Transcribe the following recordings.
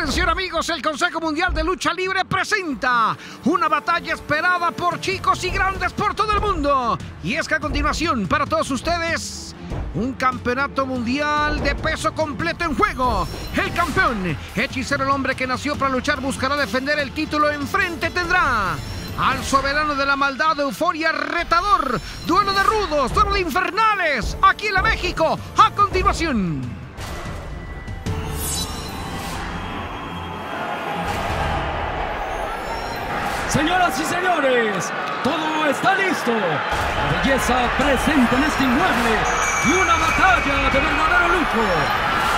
Atención amigos, el Consejo Mundial de Lucha Libre presenta una batalla esperada por chicos y grandes por todo el mundo. Y es que a continuación, para todos ustedes, un campeonato mundial de peso completo en juego. El campeón, hechicero el hombre que nació para luchar, buscará defender el título. Enfrente tendrá al soberano de la maldad, euforia retador, duelo de rudos, duelo de infernales, aquí en México, a continuación. Señoras y señores, todo está listo. La belleza presente en este inmueble y una batalla de verdadero lujo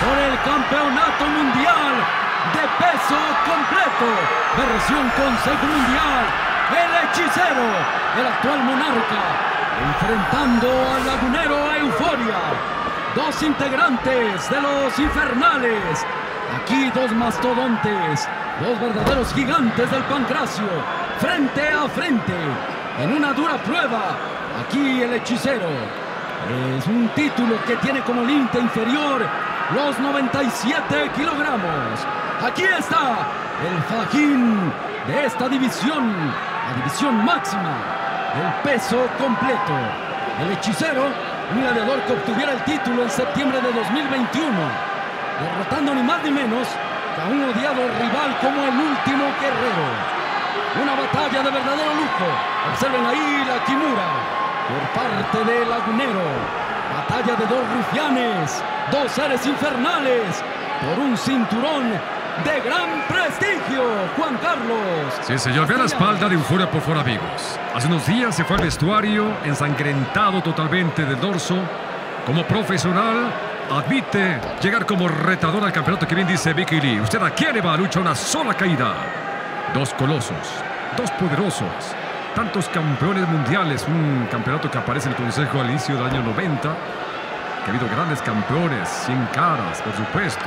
por el campeonato mundial de peso completo, versión Consejo Mundial, el hechicero, el actual monarca, enfrentando al lagunero Euforia, dos integrantes de los infernales, aquí dos mastodontes, dos verdaderos gigantes del pancracio, frente a frente, en una dura prueba. Aquí el hechicero es un título que tiene como límite inferior los 97 kilogramos. Aquí está el fajín de esta división, la división máxima, el peso completo. El hechicero, un gladiador que obtuviera el título en septiembre de 2021, derrotando ni más ni menos que a un odiado rival como el último guerrero. Una batalla de verdadero lujo. Observen ahí la Kimura por parte de Lagunero. Batalla de dos rufianes, dos seres infernales por un cinturón de gran prestigio, Juan Carlos. Sí, señor. Ve la espalda de Euforia por fuera, amigos. Hace unos días se fue al vestuario, ensangrentado totalmente del dorso. Como profesional, admite llegar como retador al campeonato que bien dice Vicky Lee. Usted aquí va a lucha una sola caída. Dos colosos, dos poderosos, tantos campeones mundiales, un campeonato que aparece en el Consejo al inicio del año 90, que ha habido grandes campeones, sin caras, por supuesto.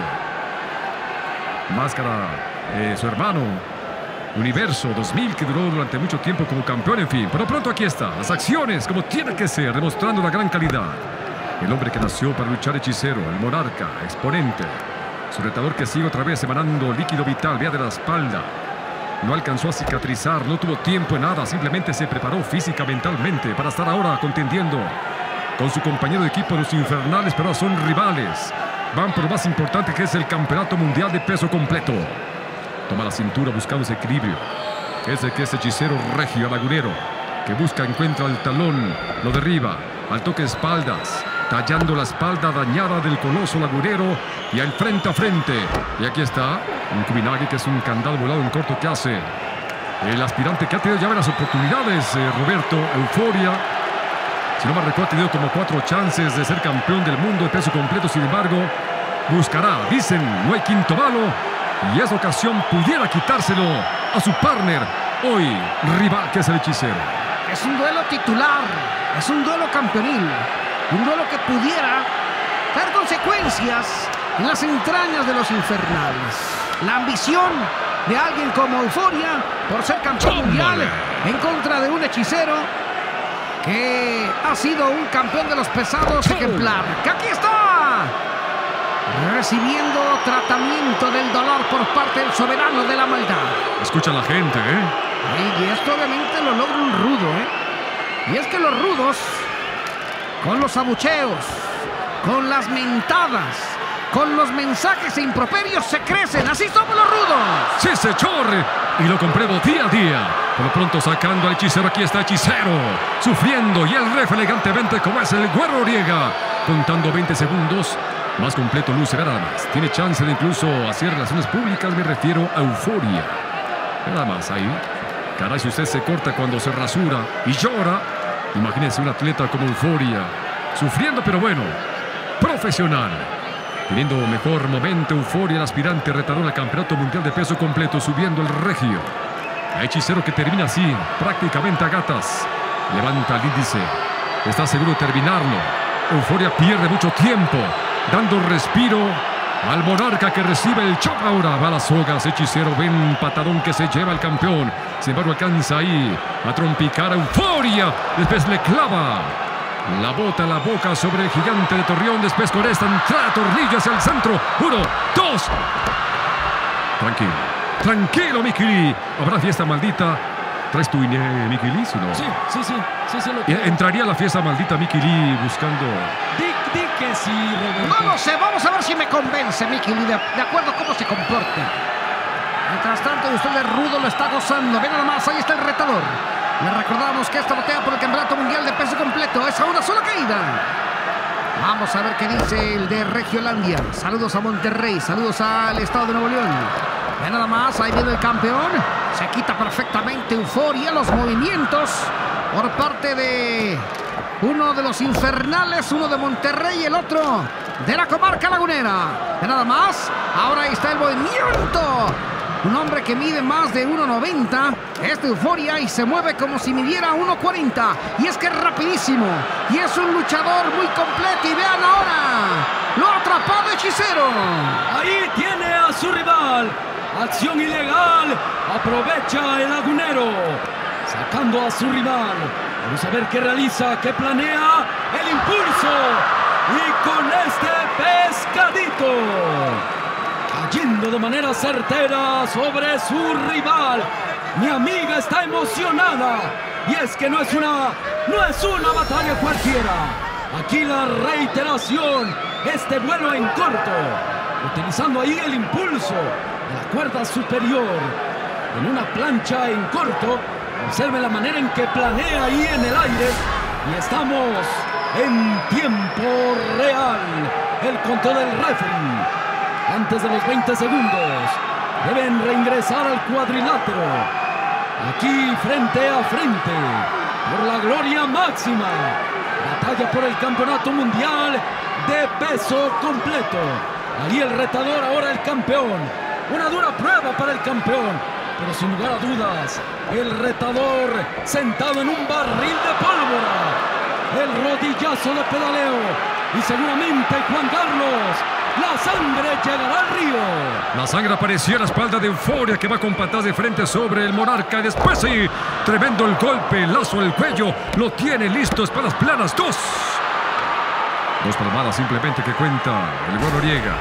Máscara, eh, su hermano, Universo 2000, que duró durante mucho tiempo como campeón, en fin. Pero pronto aquí está, las acciones, como tiene que ser, demostrando la gran calidad. El hombre que nació para luchar hechicero, el monarca, exponente. Su retador que sigue otra vez emanando líquido vital, vía de la espalda. No alcanzó a cicatrizar, no tuvo tiempo en nada, simplemente se preparó física, mentalmente para estar ahora contendiendo con su compañero de equipo, los infernales, pero son rivales. Van por lo más importante que es el campeonato mundial de peso completo. Toma la cintura buscando ese equilibrio. Ese que es hechicero regio, lagunero, que busca, encuentra el talón, lo derriba, al toque espaldas, tallando la espalda dañada del coloso lagunero y al frente a frente. Y aquí está un Kubinagi que es un candado volado en corto que hace el aspirante que ha tenido ya varias oportunidades, eh, Roberto Euforia. Si no me recuerdo, ha tenido como cuatro chances de ser campeón del mundo de peso completo. Sin embargo, buscará, dicen, no hay quinto malo. Y esa ocasión pudiera quitárselo a su partner, hoy rival que es el hechicero. Es un duelo titular, es un duelo campeonil, un duelo que pudiera dar consecuencias en las entrañas de los infernales la ambición de alguien como Euforia por ser campeón mundial en contra de un hechicero que ha sido un campeón de los pesados ejemplar. Que aquí está recibiendo tratamiento del dolor por parte del soberano de la maldad. Escucha la gente, ¿eh? Y esto obviamente lo logra un rudo, ¿eh? Y es que los rudos, con los abucheos, con las mentadas, con los mensajes e improperios se crecen. Así somos los rudos. Sí, se chorre. Y lo compruebo día a día. Por lo pronto sacando al hechicero. Aquí está hechicero. Sufriendo. Y el ref elegantemente como es el Güero Riega. Contando 20 segundos. Más completo luce nada más. Tiene chance de incluso hacer relaciones públicas. Me refiero a euforia. Nada más ahí. Caray, si usted se corta cuando se rasura y llora. Imagínese un atleta como euforia. Sufriendo, pero bueno. Profesional. Teniendo mejor momento, euforia, el aspirante retador al campeonato mundial de peso completo, subiendo el regio. A hechicero que termina así, prácticamente a gatas. Levanta el índice. Está seguro de terminarlo. Euforia pierde mucho tiempo, dando respiro al monarca que recibe el chop ahora. Va a las sogas, hechicero, ven patadón que se lleva el campeón. Sin embargo, alcanza ahí a trompicar a Euforia. Después le clava la bota la boca sobre el gigante de Torreón. Después con esta entrada tornillo hacia el centro. Uno, dos. Tranquilo. Tranquilo, Lee. ¿Habrá fiesta maldita? ¿Traes tu INE, Lee, si no? Sí, sí, sí, sí, sí lo creo. ¿Entraría a la fiesta maldita Lee buscando... Di, di que sí, Roberto. No lo sé, vamos a ver si me convence, Lee, de, de acuerdo a cómo se comporta. Mientras tanto, usted de rudo lo está gozando. Ve nada más, ahí está el retador. Le recordamos que esta batalla por el Campeonato Mundial de Peso Completo es a una sola caída. Vamos a ver qué dice el de Regiolandia. Saludos a Monterrey, saludos al Estado de Nuevo León. Ve nada más, ahí viene el campeón. Se quita perfectamente euforia, los movimientos por parte de uno de los infernales, uno de Monterrey y el otro de la comarca lagunera. De nada más, ahora ahí está el movimiento. Un hombre que mide más de 1.90, es de euforia y se mueve como si midiera 1.40. Y es que es rapidísimo. Y es un luchador muy completo. Y vean ahora, lo atrapado Hechicero. Ahí tiene a su rival. Acción ilegal. Aprovecha el lagunero. Sacando a su rival. Vamos a ver qué realiza, qué planea. El impulso. Y con este pescadito. Cayendo de manera certera sobre su rival. Mi amiga está emocionada. Y es que no es una, no es una batalla cualquiera. Aquí la reiteración. Este vuelo en corto. Utilizando ahí el impulso de la cuerda superior. En una plancha en corto. Observe la manera en que planea ahí en el aire. Y estamos en tiempo real. El conteo del referee antes de los 20 segundos. Deben reingresar al cuadrilátero. Aquí frente a frente. Por la gloria máxima. Batalla por el campeonato mundial de peso completo. Ahí el retador, ahora el campeón. Una dura prueba para el campeón. Pero sin lugar a dudas, el retador sentado en un barril de pólvora. El rodillazo de pedaleo. Y seguramente Juan Carlos la sangre llegará al río. La sangre apareció en la espalda de Euforia que va con patas de frente sobre el monarca. Y después sí, tremendo el golpe, lazo al cuello. Lo tiene listo, espadas planas, dos. Dos palmadas simplemente que cuenta el buen Noriega.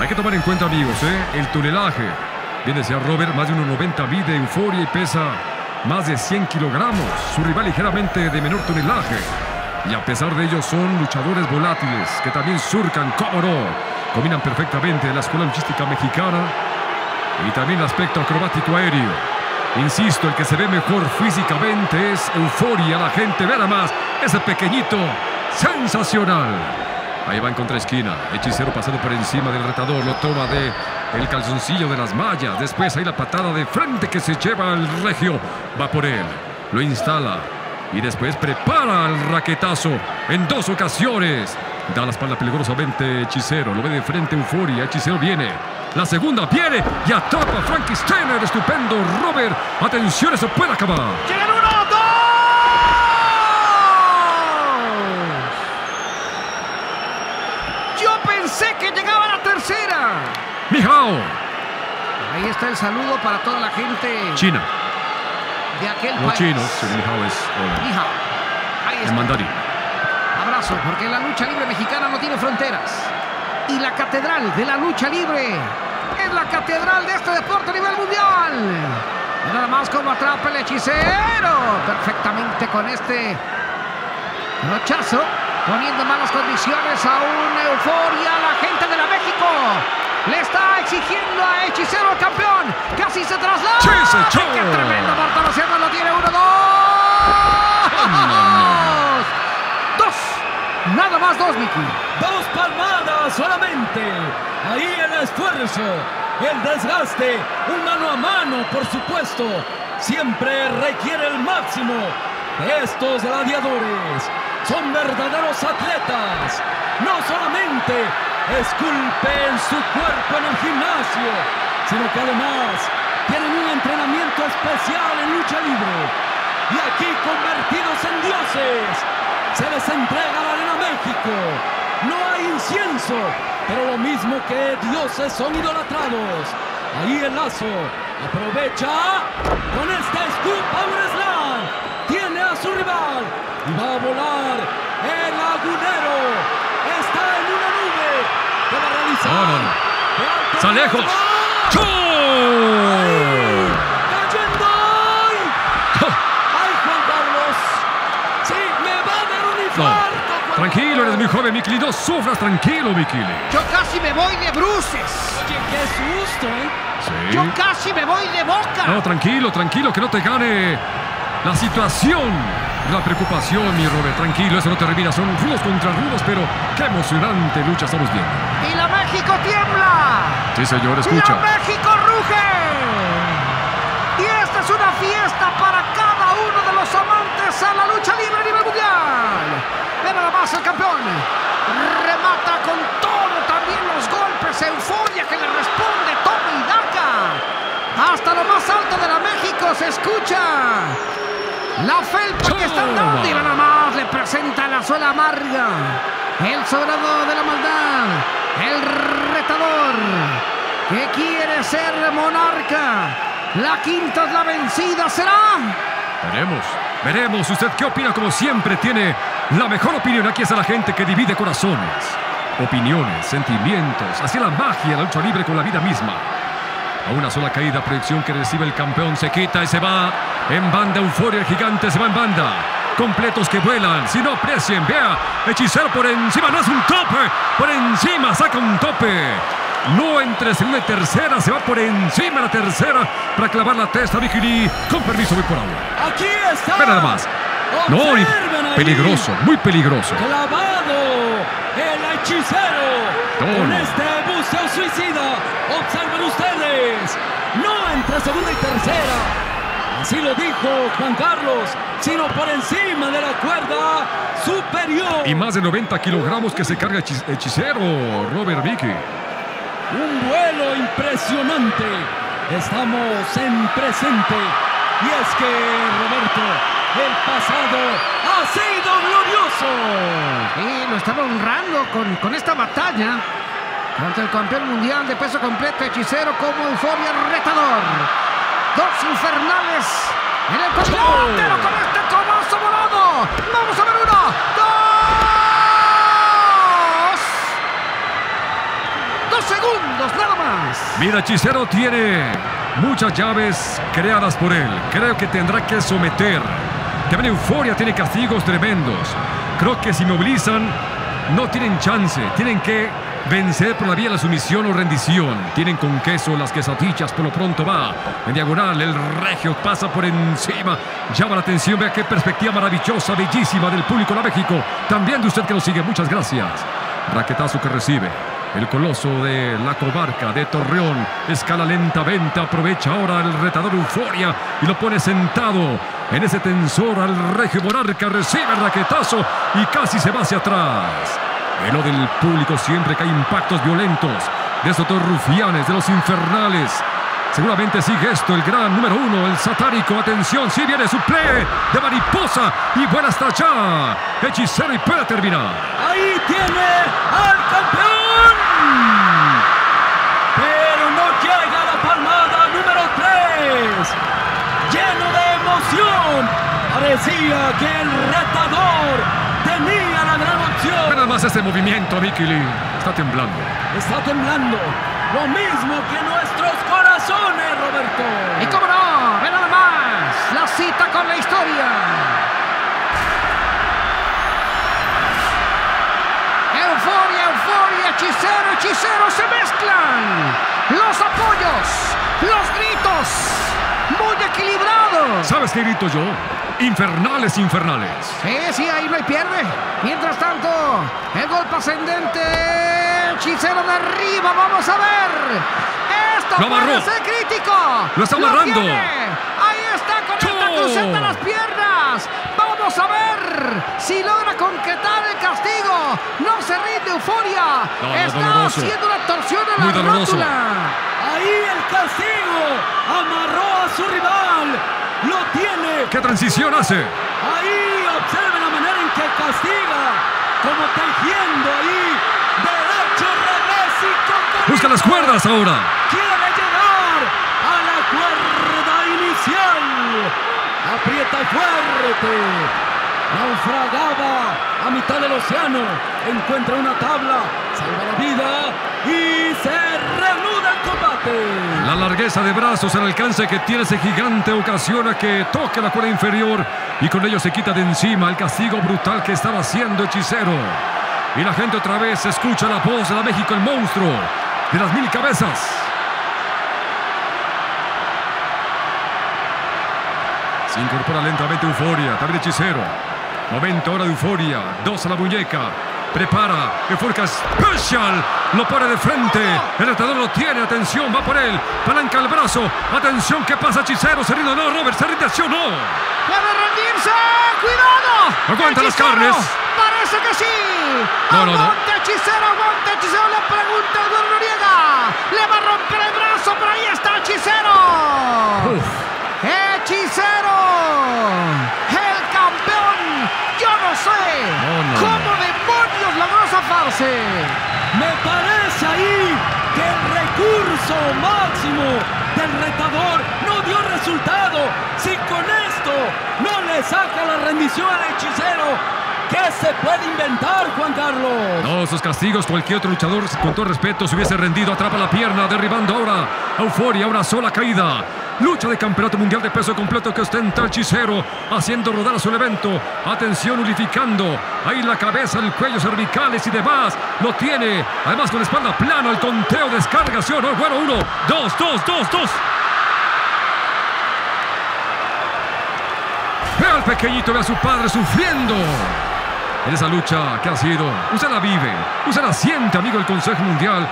Hay que tomar en cuenta, amigos, ¿eh? el tunelaje. Viene hacia Robert, más de 1,90 mide Euforia y pesa más de 100 kilogramos. Su rival ligeramente de menor tunelaje. Y a pesar de ello son luchadores volátiles que también surcan, cómo no. Combinan perfectamente la escuela luchística mexicana y también el aspecto acrobático aéreo. Insisto, el que se ve mejor físicamente es Euforia. La gente, ve nada más, ese pequeñito, sensacional. Ahí va en contraesquina. Hechicero pasando por encima del retador. Lo toma de el calzoncillo de las mallas. Después ahí la patada de frente que se lleva al regio. Va por él. Lo instala. Y después prepara el raquetazo en dos ocasiones. Da la espalda peligrosamente Hechicero. Lo ve de frente Euforia. Hechicero viene. La segunda viene y atrapa a Frankie Steiner. Estupendo Robert. Atención, eso puede acabar. ¡Llegan uno, dos! Yo pensé que llegaba la tercera. Mijao. Ahí está el saludo para toda la gente China. de aquel No país. chino. Sí, Mijao es. Hija, ahí en está. mandarín. Abrazo, porque la lucha libre mexicana no tiene fronteras. Y la catedral de la lucha libre es la catedral de este deporte a nivel mundial. Y nada más como atrapa el hechicero. Perfectamente con este nochazo. Poniendo en malas condiciones a una euforia a la gente de la México. Le está exigiendo a Hechicero el campeón. Casi se traslada. Sí, se echó. ¡Qué tremendo! Marta Sierra lo tiene. Uno, dos. Dos. Nada más dos, Mickey. Dos palmadas solamente. Ahí el esfuerzo, el desgaste, un mano a mano, por supuesto. Siempre requiere el máximo estos gladiadores. Son verdaderos atletas. No solamente esculpen su cuerpo en el gimnasio, sino que además tienen un entrenamiento especial en lucha libre. Y aquí convertidos en dioses, se les entrega la Arena México. No hay incienso, pero lo mismo que dioses son idolatrados. Ahí el lazo aprovecha con este scoop power slam. Tiene a su rival y va a volar el lagunero. Está en una nube que va a realizar. No, no, no. de alta ¡Está lejos! ¡Choo! ¡Cayendo! ¡Ay! ¡Ay, Juan Carlos! ¡Sí, me va a dar un No, infarto! Juan joven, Mikili. No sufras, tranquilo, Mikili. Yo casi me voy de bruces. Oye, qué susto, ¿eh? Sí. Yo casi me voy de boca. No, tranquilo, tranquilo, que no te gane la situación. La preocupación, mi Robert, tranquilo, eso no termina. Son rudos contra rudos, pero qué emocionante lucha estamos viendo. Y la México tiembla. Sí, señor, escucha. ¡La México ruge! Y esta es una fiesta para cada uno de los amantes a la lucha libre a nivel mundial. Ve nada más el campeón. Remata con todo, también los golpes, euforia que le responde, toma y daca. Hasta lo más alto de la México se escucha. La felpa que están dando y nada más le presenta la suela amarga. El sobrado de la maldad. El retador que quiere ser monarca. La quinta es la vencida, ¿será? Veremos, veremos. ¿Usted qué opina? Como siempre, tiene la mejor opinión. Aquí está la gente que divide corazones, opiniones, sentimientos, hacia la magia la lucha libre con la vida misma. A una sola caída, proyección que recibe el campeón, se quita y se va en banda. Euforia, el gigante se va en banda. Completos que vuelan, si no aprecien, vea, hechicero por encima, no es un tope, por encima, saca un tope. No entre segunda y tercera, se va por encima la tercera para clavar la testa, Vigili. Con permiso, voy por agua. Aquí está. Nada más. No, peligroso, muy peligroso. Clavado el hechicero con Toma. este buceo suicida. Observen ustedes. No entre segunda y tercera. Así lo dijo Juan Carlos, sino por encima de la cuerda superior. Y más de 90 kilogramos que se carga hechi- hechicero, Robert Vicky. Un vuelo impresionante. Estamos en presente. Y es que, Roberto, el pasado ha sido glorioso. Y lo estaba honrando con, con esta batalla contra el campeón mundial de peso completo hechicero como euforia retador. Dos infernales en el pero con este codazo volado. Vamos a ver uno, dos. Dos segundos nada más. Mira, Hechicero tiene muchas llaves creadas por él. Creo que tendrá que someter. También Euforia tiene castigos tremendos. Creo que si movilizan, no tienen chance. Tienen que vencer por la vía de la sumisión o rendición. Tienen con queso las quesadillas, por lo pronto va. En diagonal, el regio pasa por encima. Llama la atención, vea qué perspectiva maravillosa, bellísima del público de México. También de usted que nos sigue, muchas gracias. Raquetazo que recibe. El coloso de la comarca de Torreón. Escala lentamente. Aprovecha ahora el retador Euforia y lo pone sentado en ese tensor al regio monarca. Recibe el raquetazo y casi se va hacia atrás. En lo del público siempre que hay impactos violentos. De estos dos rufianes, de los infernales. Seguramente sigue esto, el gran número uno, el satánico. Atención, si viene su play de mariposa y buena hasta allá. Hechicero y puede terminar. Ahí tiene al campeón. Pero no llega la palmada número 3. Lleno de emoción. Parecía que el retador tenía la gran Ve opción. Nada más ese movimiento, Vicky Lee. Está temblando. Está temblando. Lo mismo que nuestros corazones, Roberto. Y cómo no, ve nada más. La cita con la historia. Euforia, euforia, hechicero, hechicero se mezclan. Los apoyos, los gritos, muy equilibrados. ¿Sabes qué grito yo? Infernales, infernales. Sí, sí, ahí no hay pierde. Mientras tanto, el golpe ascendente, hechicero de arriba, vamos a ver. Esto Lo puede ser crítico. Lo está amarrando. Ahí está con esta ¡Choo! cruceta de las piernas. Vamos a ver si logra concretar el castigo. Euforia. No, no, está doloroso. haciendo una torsión en Muy la doloroso. rótula. Ahí el castigo. Amarró a su rival. Lo tiene. ¿Qué transición hace? Ahí observen la manera en que castiga. Como tejiendo ahí. Derecho, revés y con Busca las cuerdas ahora. Quiere llegar a la cuerda inicial. Aprieta fuerte. Naufragaba a mitad del océano. Encuentra una tabla. Salva la vida. Y se reanuda el combate. La largueza de brazos, el alcance que tiene ese gigante ocasiona que toque la cuerda inferior y con ello se quita de encima el castigo brutal que estaba haciendo Hechicero. Y la gente otra vez escucha la voz de la México, el monstruo de las mil cabezas. Se incorpora lentamente Euforia, también Hechicero. Momento ahora de Euforia, dos a la muñeca. Prepara, Euforia Special, lo pone de frente. El retador lo tiene, atención, va por él. Palanca el brazo, atención, ¿qué pasa, Hechicero? Se rinde, no, Robert, se rinde, ¿sí o no? ¡Puede rendirse! ¡Cuidado! Aguanta las carnes. Parece que sí. No, no, no. Hechicero, aguante, hechicero. Le pregunta el duelo Noriega. Le va a romper el brazo, pero ahí está hechicero. Uf. ¡Hechicero! ¡Yo no sé! No, no, ¿Cómo demonios logró zafarse? Me parece ahí que el recurso máximo del retador no dio resultado. Si con esto no le saca la rendición al hechicero, ¿qué se puede inventar, Juan Carlos? No, esos castigos, cualquier otro luchador, con todo respeto, se hubiese rendido. Atrapa la pierna, derribando ahora Euforia, una sola caída. Lucha de campeonato mundial de peso completo que ostenta el hechicero, haciendo rodar a su evento. Atención, unificando. Ahí la cabeza, el cuello, cervicales y demás. Lo tiene. Además, con la espalda plana, el conteo, descarga, ¿sí o no? Bueno, uno, dos, dos, dos, dos. Ve al pequeñito, ve a su padre sufriendo. En esa lucha que ha sido, usted la vive, usted la siente, amigo del Consejo Mundial.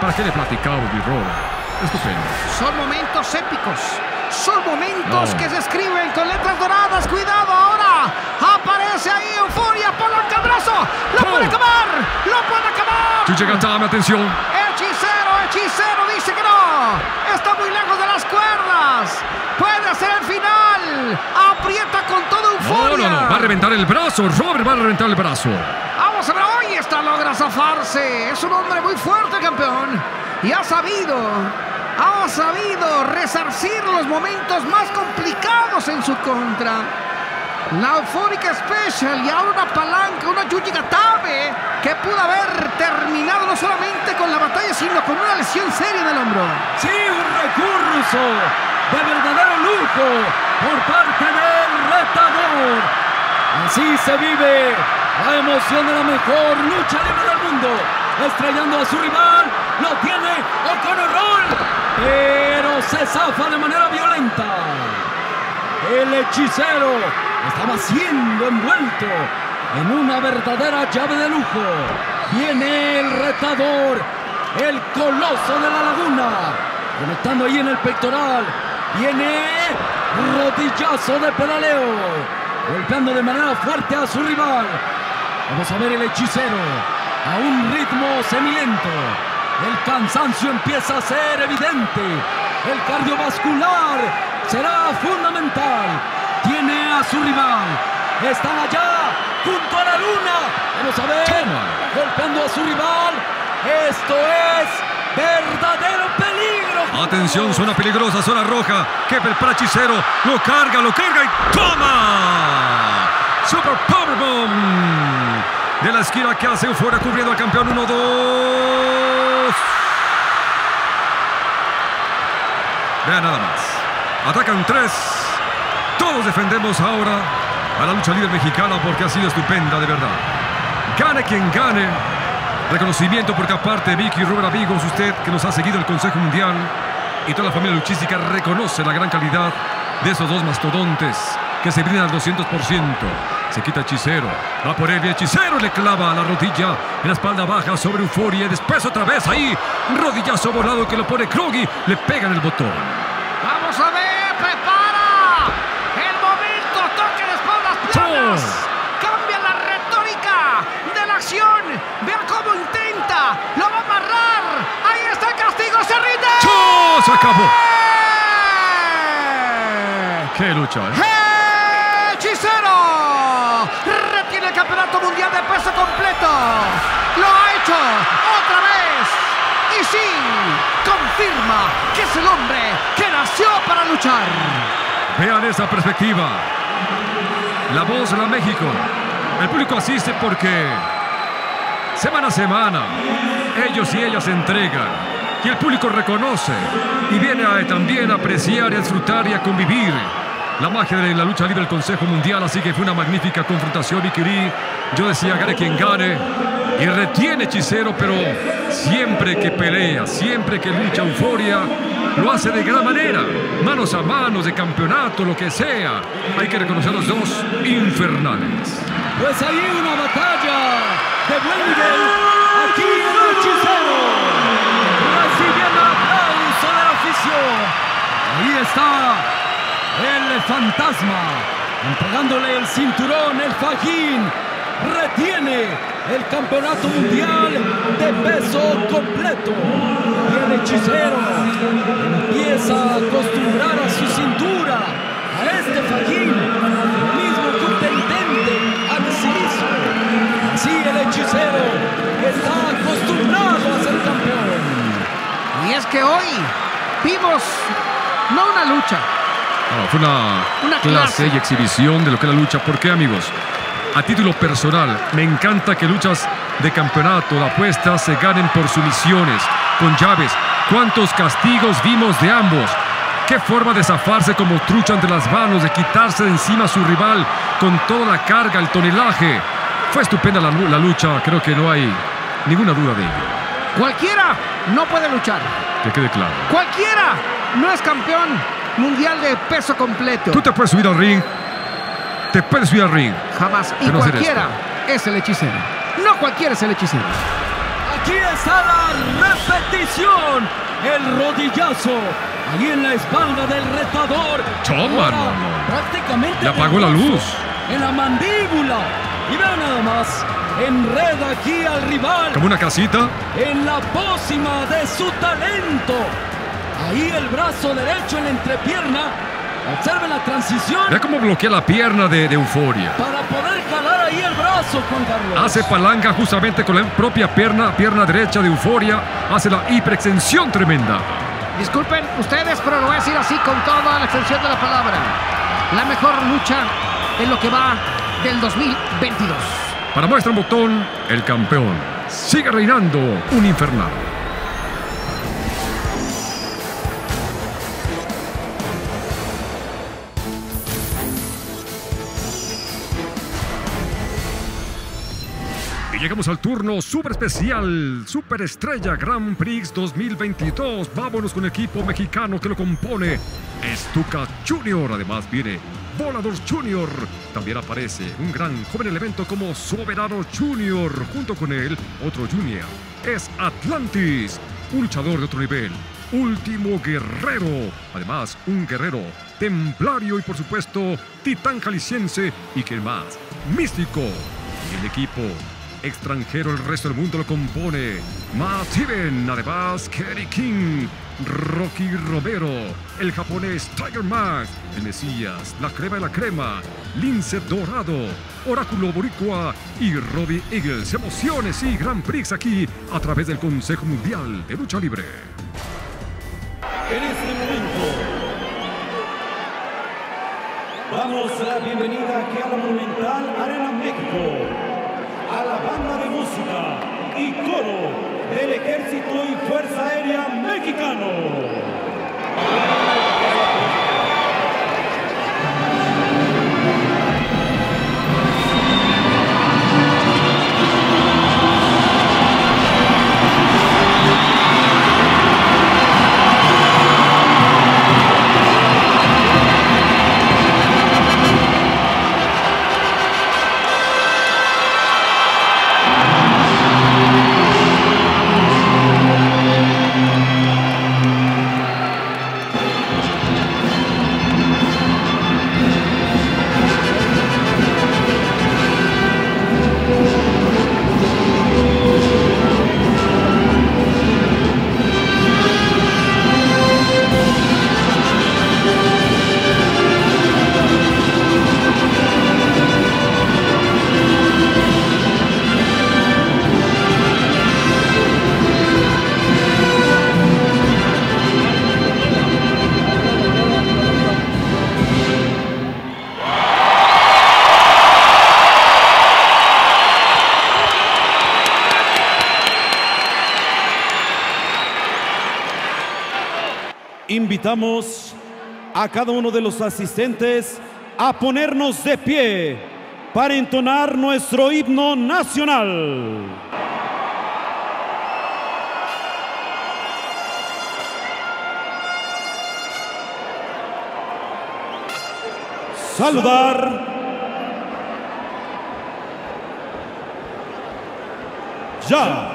¿Para qué le platicamos, mi Ro? Estupendo. Son momentos épicos. Son momentos No. que se escriben con letras doradas. Cuidado ahora. Aparece ahí Euforia. Palanca el brazo. Lo puede acabar. Lo puede acabar. Chucha Gatame, atención. Hechicero, hechicero dice que no. Está muy lejos de las cuerdas. Puede ser el final. Aprieta con toda No, euforia. no, no. Va a reventar el brazo. Robert va a reventar el brazo. Vamos a ver, hoy está logra zafarse. Es un hombre muy fuerte, campeón. Y ha sabido, ha sabido resarcir los momentos más complicados en su contra. La eufórica Special y ahora una palanca, una Yuji Gatame, que pudo haber terminado no solamente con la batalla, sino con una lesión seria en el hombro. Sí, un recurso de verdadero lujo por parte del retador. Así se vive la emoción de la mejor lucha libre del mundo. Estrellando a su rival, lo tiene O'Connor Roll, pero se zafa de manera violenta. El hechicero estaba siendo envuelto en una verdadera llave de lujo. Viene el retador, el coloso de la laguna, conectando ahí en el pectoral. Viene rodillazo de pedaleo, golpeando de manera fuerte a su rival. Vamos a ver el hechicero a un ritmo semilento. El cansancio empieza a ser evidente. El cardiovascular será fundamental. Tiene a su rival. Están allá, junto a la luna. Vamos a ver. Golpeando a su rival. Esto es verdadero peligro. Atención, zona peligrosa, zona roja. Que prepara hechicero. Lo carga, lo carga y toma. Super Powerbomb. De la esquina que hace fuera cubriendo al campeón. Uno, dos. Vean nada más. Atacan tres. Todos defendemos ahora a la lucha libre mexicana porque ha sido estupenda, de verdad. Gane quien gane. Reconocimiento porque aparte Vicky Robert Amigos, usted que nos ha seguido el Consejo Mundial y toda la familia luchística reconoce la gran calidad de esos dos mastodontes que se brindan al 200%. Se quita hechicero, va por él y hechicero le clava la rodilla en la espalda baja sobre Euforia después otra vez ahí, rodillazo volado que lo pone Krogi, le pega en el botón. Vamos a ver, prepara. El momento, toque de espaldas planas. Cambia la retórica de la acción. Vea cómo intenta. Lo va a amarrar. Ahí está el castigo, se rinde. ¡Oh! Se acabó. ¡Qué lucha! ¿eh? ¡Hechicero! Retiene el campeonato mundial de peso completo. Lo ha hecho otra vez. Y sí, confirma que es el hombre que nació para luchar. Vean esa perspectiva. La voz de la México. El público asiste porque semana a semana ellos y ellas entregan. y el público reconoce y viene también a apreciar, a disfrutar y a convivir. La magia de la lucha libre del Consejo Mundial, así que fue una magnífica confrontación, Ikiri. Yo decía, gane quien gane. Y retiene hechicero, pero siempre que pelea, siempre que lucha euforia, lo hace de gran manera. Manos a manos, de campeonato, lo que sea. Hay que reconocer los dos infernales. Pues ahí una batalla de buen nivel. Aquí el hechicero. Recibiendo aplauso de la afición. Ahí está el fantasma. Entregándole el cinturón, el fajín. Retiene el campeonato mundial de peso completo. Y el hechicero empieza a acostumbrar a su cintura, a este fajín, mismo que un tendente al silicio. Así el hechicero está acostumbrado a ser campeón. Y es que hoy vimos no una lucha, No, fue una, Una clase clase. y exhibición de lo que es la lucha. ¿Por qué, amigos? A título personal, me encanta que luchas de campeonato, de apuestas, se ganen por sumisiones, con llaves. ¿Cuántos castigos vimos de ambos? Qué forma de zafarse como trucha entre las manos, de quitarse de encima a su rival con toda la carga, el tonelaje. Fue estupenda la, la lucha, creo que no hay ninguna duda de ello. cualquiera no puede luchar. Que quede claro. Cualquiera no es campeón mundial de peso completo. Tú te puedes subir al ring, te puedes subir al ring, Jamás. Y no cualquiera es el hechicero. No cualquiera es el hechicero. Aquí está la repetición. El rodillazo. Ahí en la espalda del retador. No. Prácticamente. Le apagó la luz. En la mandíbula. Y vean nada más. Enreda aquí al rival. como una casita. En la pócima de su talento. Ahí el brazo derecho en la entrepierna. Observen la transición. Vea cómo bloquea la pierna de, de Euforia. Para poder jalar ahí el brazo, Juan Carlos. Hace palanca justamente con la propia pierna, pierna derecha de Euforia. Hace la hiperextensión tremenda. Disculpen ustedes, pero lo voy a decir así con toda la extensión de la palabra. La mejor lucha en lo que va del 2022. Para muestra un botón, el campeón. Sigue reinando un infernal. Llegamos al turno super especial, super estrella Grand Prix 2022. Vámonos con el equipo mexicano que lo compone. Estuca Junior, además viene Volador Junior. También aparece un gran joven elemento como Soberano Junior. Junto con él, otro Junior. Es Atlantis, un luchador de otro nivel. Último guerrero. Además, un guerrero templario y por supuesto, titán jalisciense. ¿Y qué más? Místico. Y el equipo extranjero, el resto del mundo lo compone. Matt Steven, además, Kerry King, Rocky Romero, el japonés Tiger Mask, el Mesías, la crema de la crema, Lince Dorado, Oráculo Boricua y Robbie Eagles. Emociones y Grand Prix aquí a través del Consejo Mundial de Lucha Libre. En este momento damos la bienvenida aquí a la Monumental Arena México a la banda de música y coro del Ejército y Fuerza Aérea Mexicano. Invitamos a cada uno de los asistentes a ponernos de pie para entonar nuestro himno nacional. Saludar. Ya.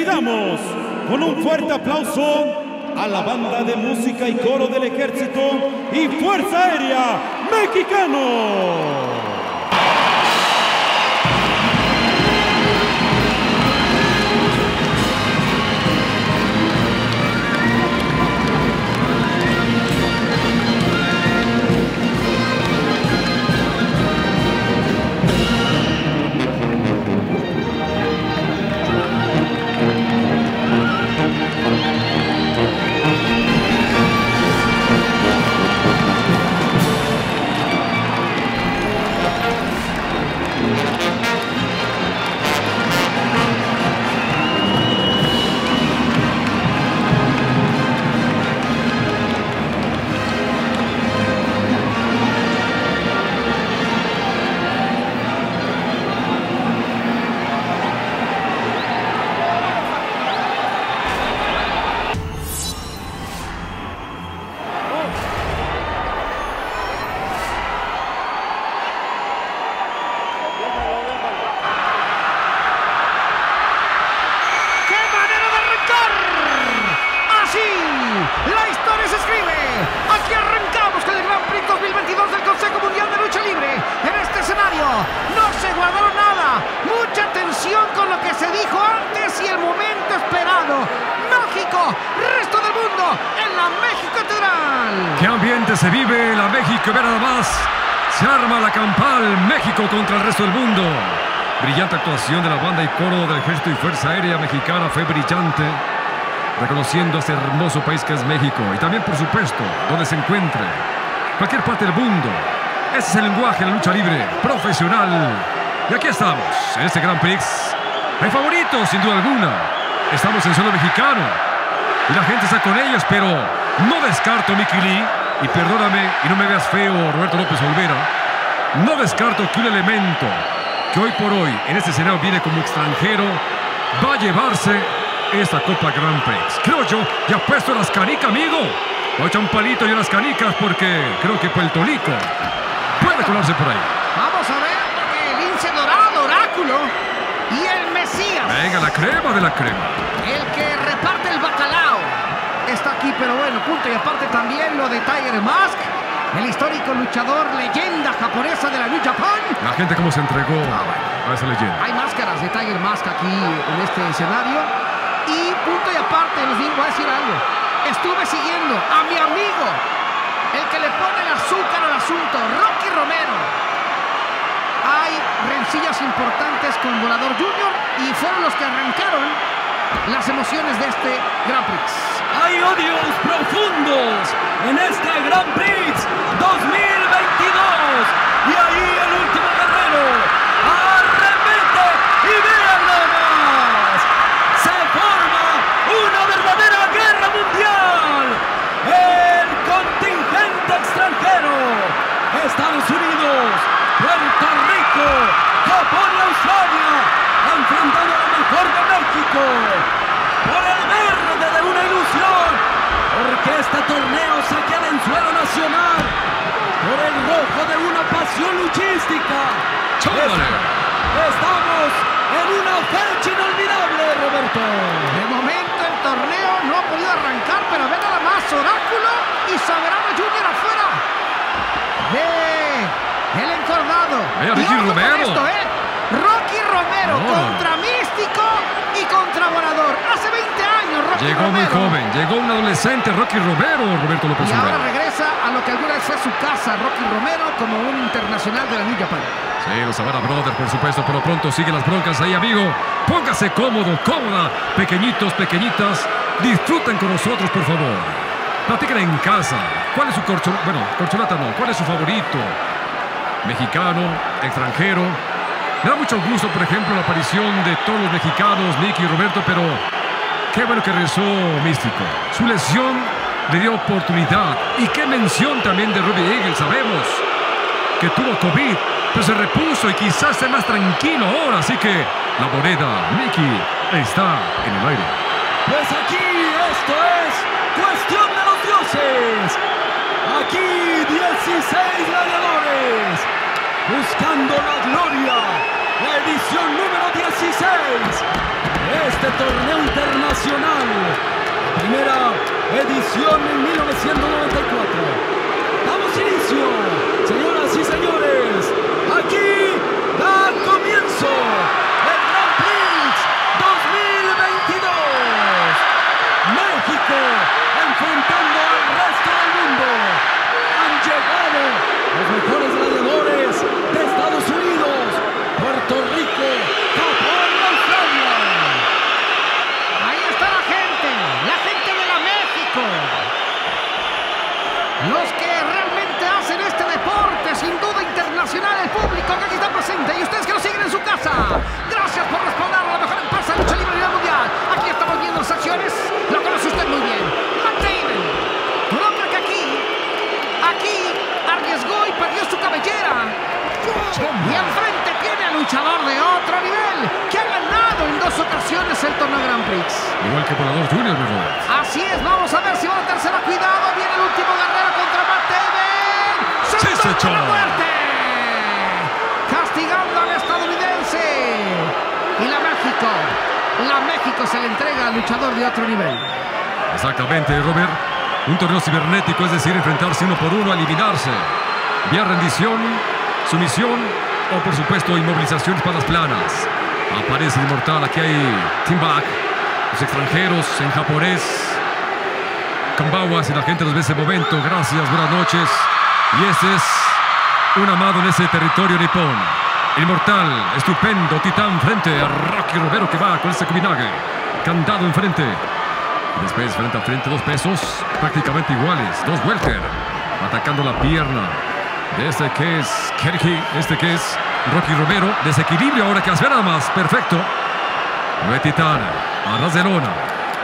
Despidamos con un fuerte aplauso a la banda de música y coro del ejército y Fuerza Aérea Mexicano. Actuación de la banda y coro del Ejército y Fuerza Aérea Mexicana fue brillante, reconociendo este hermoso país que es México y también, por supuesto, donde se encuentre, cualquier parte del mundo. Ese es el lenguaje de la lucha libre, profesional. Y aquí estamos, en este Gran Prix. Hay favoritos, sin duda alguna. estamos en suelo mexicano. Y la gente está con ellos, pero no descarto, Mickey Lee, y perdóname, y no me veas feo, Roberto López Olvera, no descarto que un elemento que hoy por hoy en este escenario viene como extranjero va a llevarse esta Copa Grand Prix. Creo yo, ya puesto las canicas, amigo. Voy a echar un palito y unas canicas porque creo que Puerto Rico puede colarse por ahí. Vamos a ver, porque el lince dorado, oráculo, y el Mesías, Venga, la crema de la crema. el que reparte el bacalao, está aquí, pero bueno, punto. Y aparte también lo de Tiger Mask, el histórico luchador, leyenda japonesa de la New Japan. La gente cómo se entregó Ah, a esa leyenda. Hay máscaras de Tiger Mask aquí en este escenario. Y punto y aparte, les digo, voy a decir algo. Estuve siguiendo a mi amigo, el que le pone el azúcar al asunto, Rocky Romero. Hay rencillas importantes con Volador Junior y fueron los que arrancaron las emociones de este Grand Prix. Hay odios profundos en este Grand Prix 2022. Y ahí el último guerrero arremete y vean nada más. Se forma una verdadera guerra mundial. El contingente extranjero. Estados Unidos, Puerto Rico, Japón y Australia enfrentando a lo mejor de México por el verde de una ilusión, porque este torneo se queda en suelo nacional, de una pasión luchística. Estamos en una fecha inolvidable, Roberto. De momento el torneo no ha podido arrancar, pero ve nada más Oráculo y Soberano Junior afuera de el encordado. Vea, Y Ricky con Romero. esto, ¿eh? Rocky Romero No. contra Místico y contra Volador. Hace 20 años Rocky Llegó muy joven, llegó un adolescente, Rocky Romero, Roberto López Y ahora regresa a lo que alguna vez fue su casa, Rocky Romero, como un internacional de la New Japan. Sí, los Savara Brothers, por supuesto, pero pronto siguen las broncas ahí, amigo. Póngase cómodo, cómoda. Pequeñitos, pequeñitas, disfruten con nosotros, por favor. Platiquen en casa. ¿Cuál es su corcholata? Bueno, corcholata no. ¿Cuál es su favorito? Mexicano, extranjero. Me da mucho gusto, por ejemplo, la aparición de todos los mexicanos, Nicky y Roberto, pero qué bueno que regresó Místico. Su lesión le dio oportunidad. Y qué mención también de Ruby Eagle, sabemos que tuvo COVID, pero se repuso y quizás esté más tranquilo ahora. Así que la moneda, Mickey, está en el aire. Pues aquí esto es cuestión de los dioses. Aquí 16 gladiadores buscando la gloria. La edición número 16 de este torneo internacional. Primera edición en 1994. Damos inicio, señoras y señores. Aquí da comienzo el Grand Prix 2022. México enfrentando al resto del mundo. Han llegado los mejores gladiadores de Estados Unidos, Puerto Rico, Japón y Australia. Ahí está la gente, la gente de la México. Los que realmente hacen este deporte, sin duda internacional, el público que aquí está presente y ustedes que Gracias por respaldar a la mejor empresa de lucha libre a nivel mundial. Aquí estamos viendo las acciones, lo conoce usted muy bien. Matt Damon, que aquí, aquí arriesgó y perdió su cabellera. Y al frente tiene al luchador de otro nivel, que ha ganado en dos ocasiones el torneo Grand Prix. Igual que Volador Junior, Robert. Así es, vamos a ver si va a la tercera. Cuidado, viene el último guerrero contra Matt. Sí, ¡Se echó. la muerte! Castigando al estadounidense. Y la México. La México se le entrega al luchador de otro nivel. Exactamente, Robert. Un torneo cibernético, es decir, enfrentarse uno por uno, eliminarse. Vía rendición, sumisión o, por supuesto, inmovilización espadas planas. Aparece el inmortal, aquí hay Team Back, los extranjeros en japonés. Kambawa, si la gente los ve ese momento, gracias, buenas noches. Y este es un amado en ese territorio nipón. Inmortal, estupendo, titán frente a Rocky Romero que va con ese Kubinage. Candado enfrente. Después frente a frente dos pesos prácticamente iguales. Dos welter. Atacando la pierna de este que es Kerky. Este que es Rocky Romero. Desequilibrio ahora que hace nada más. Perfecto. Nueve Titán, Arras de Lona.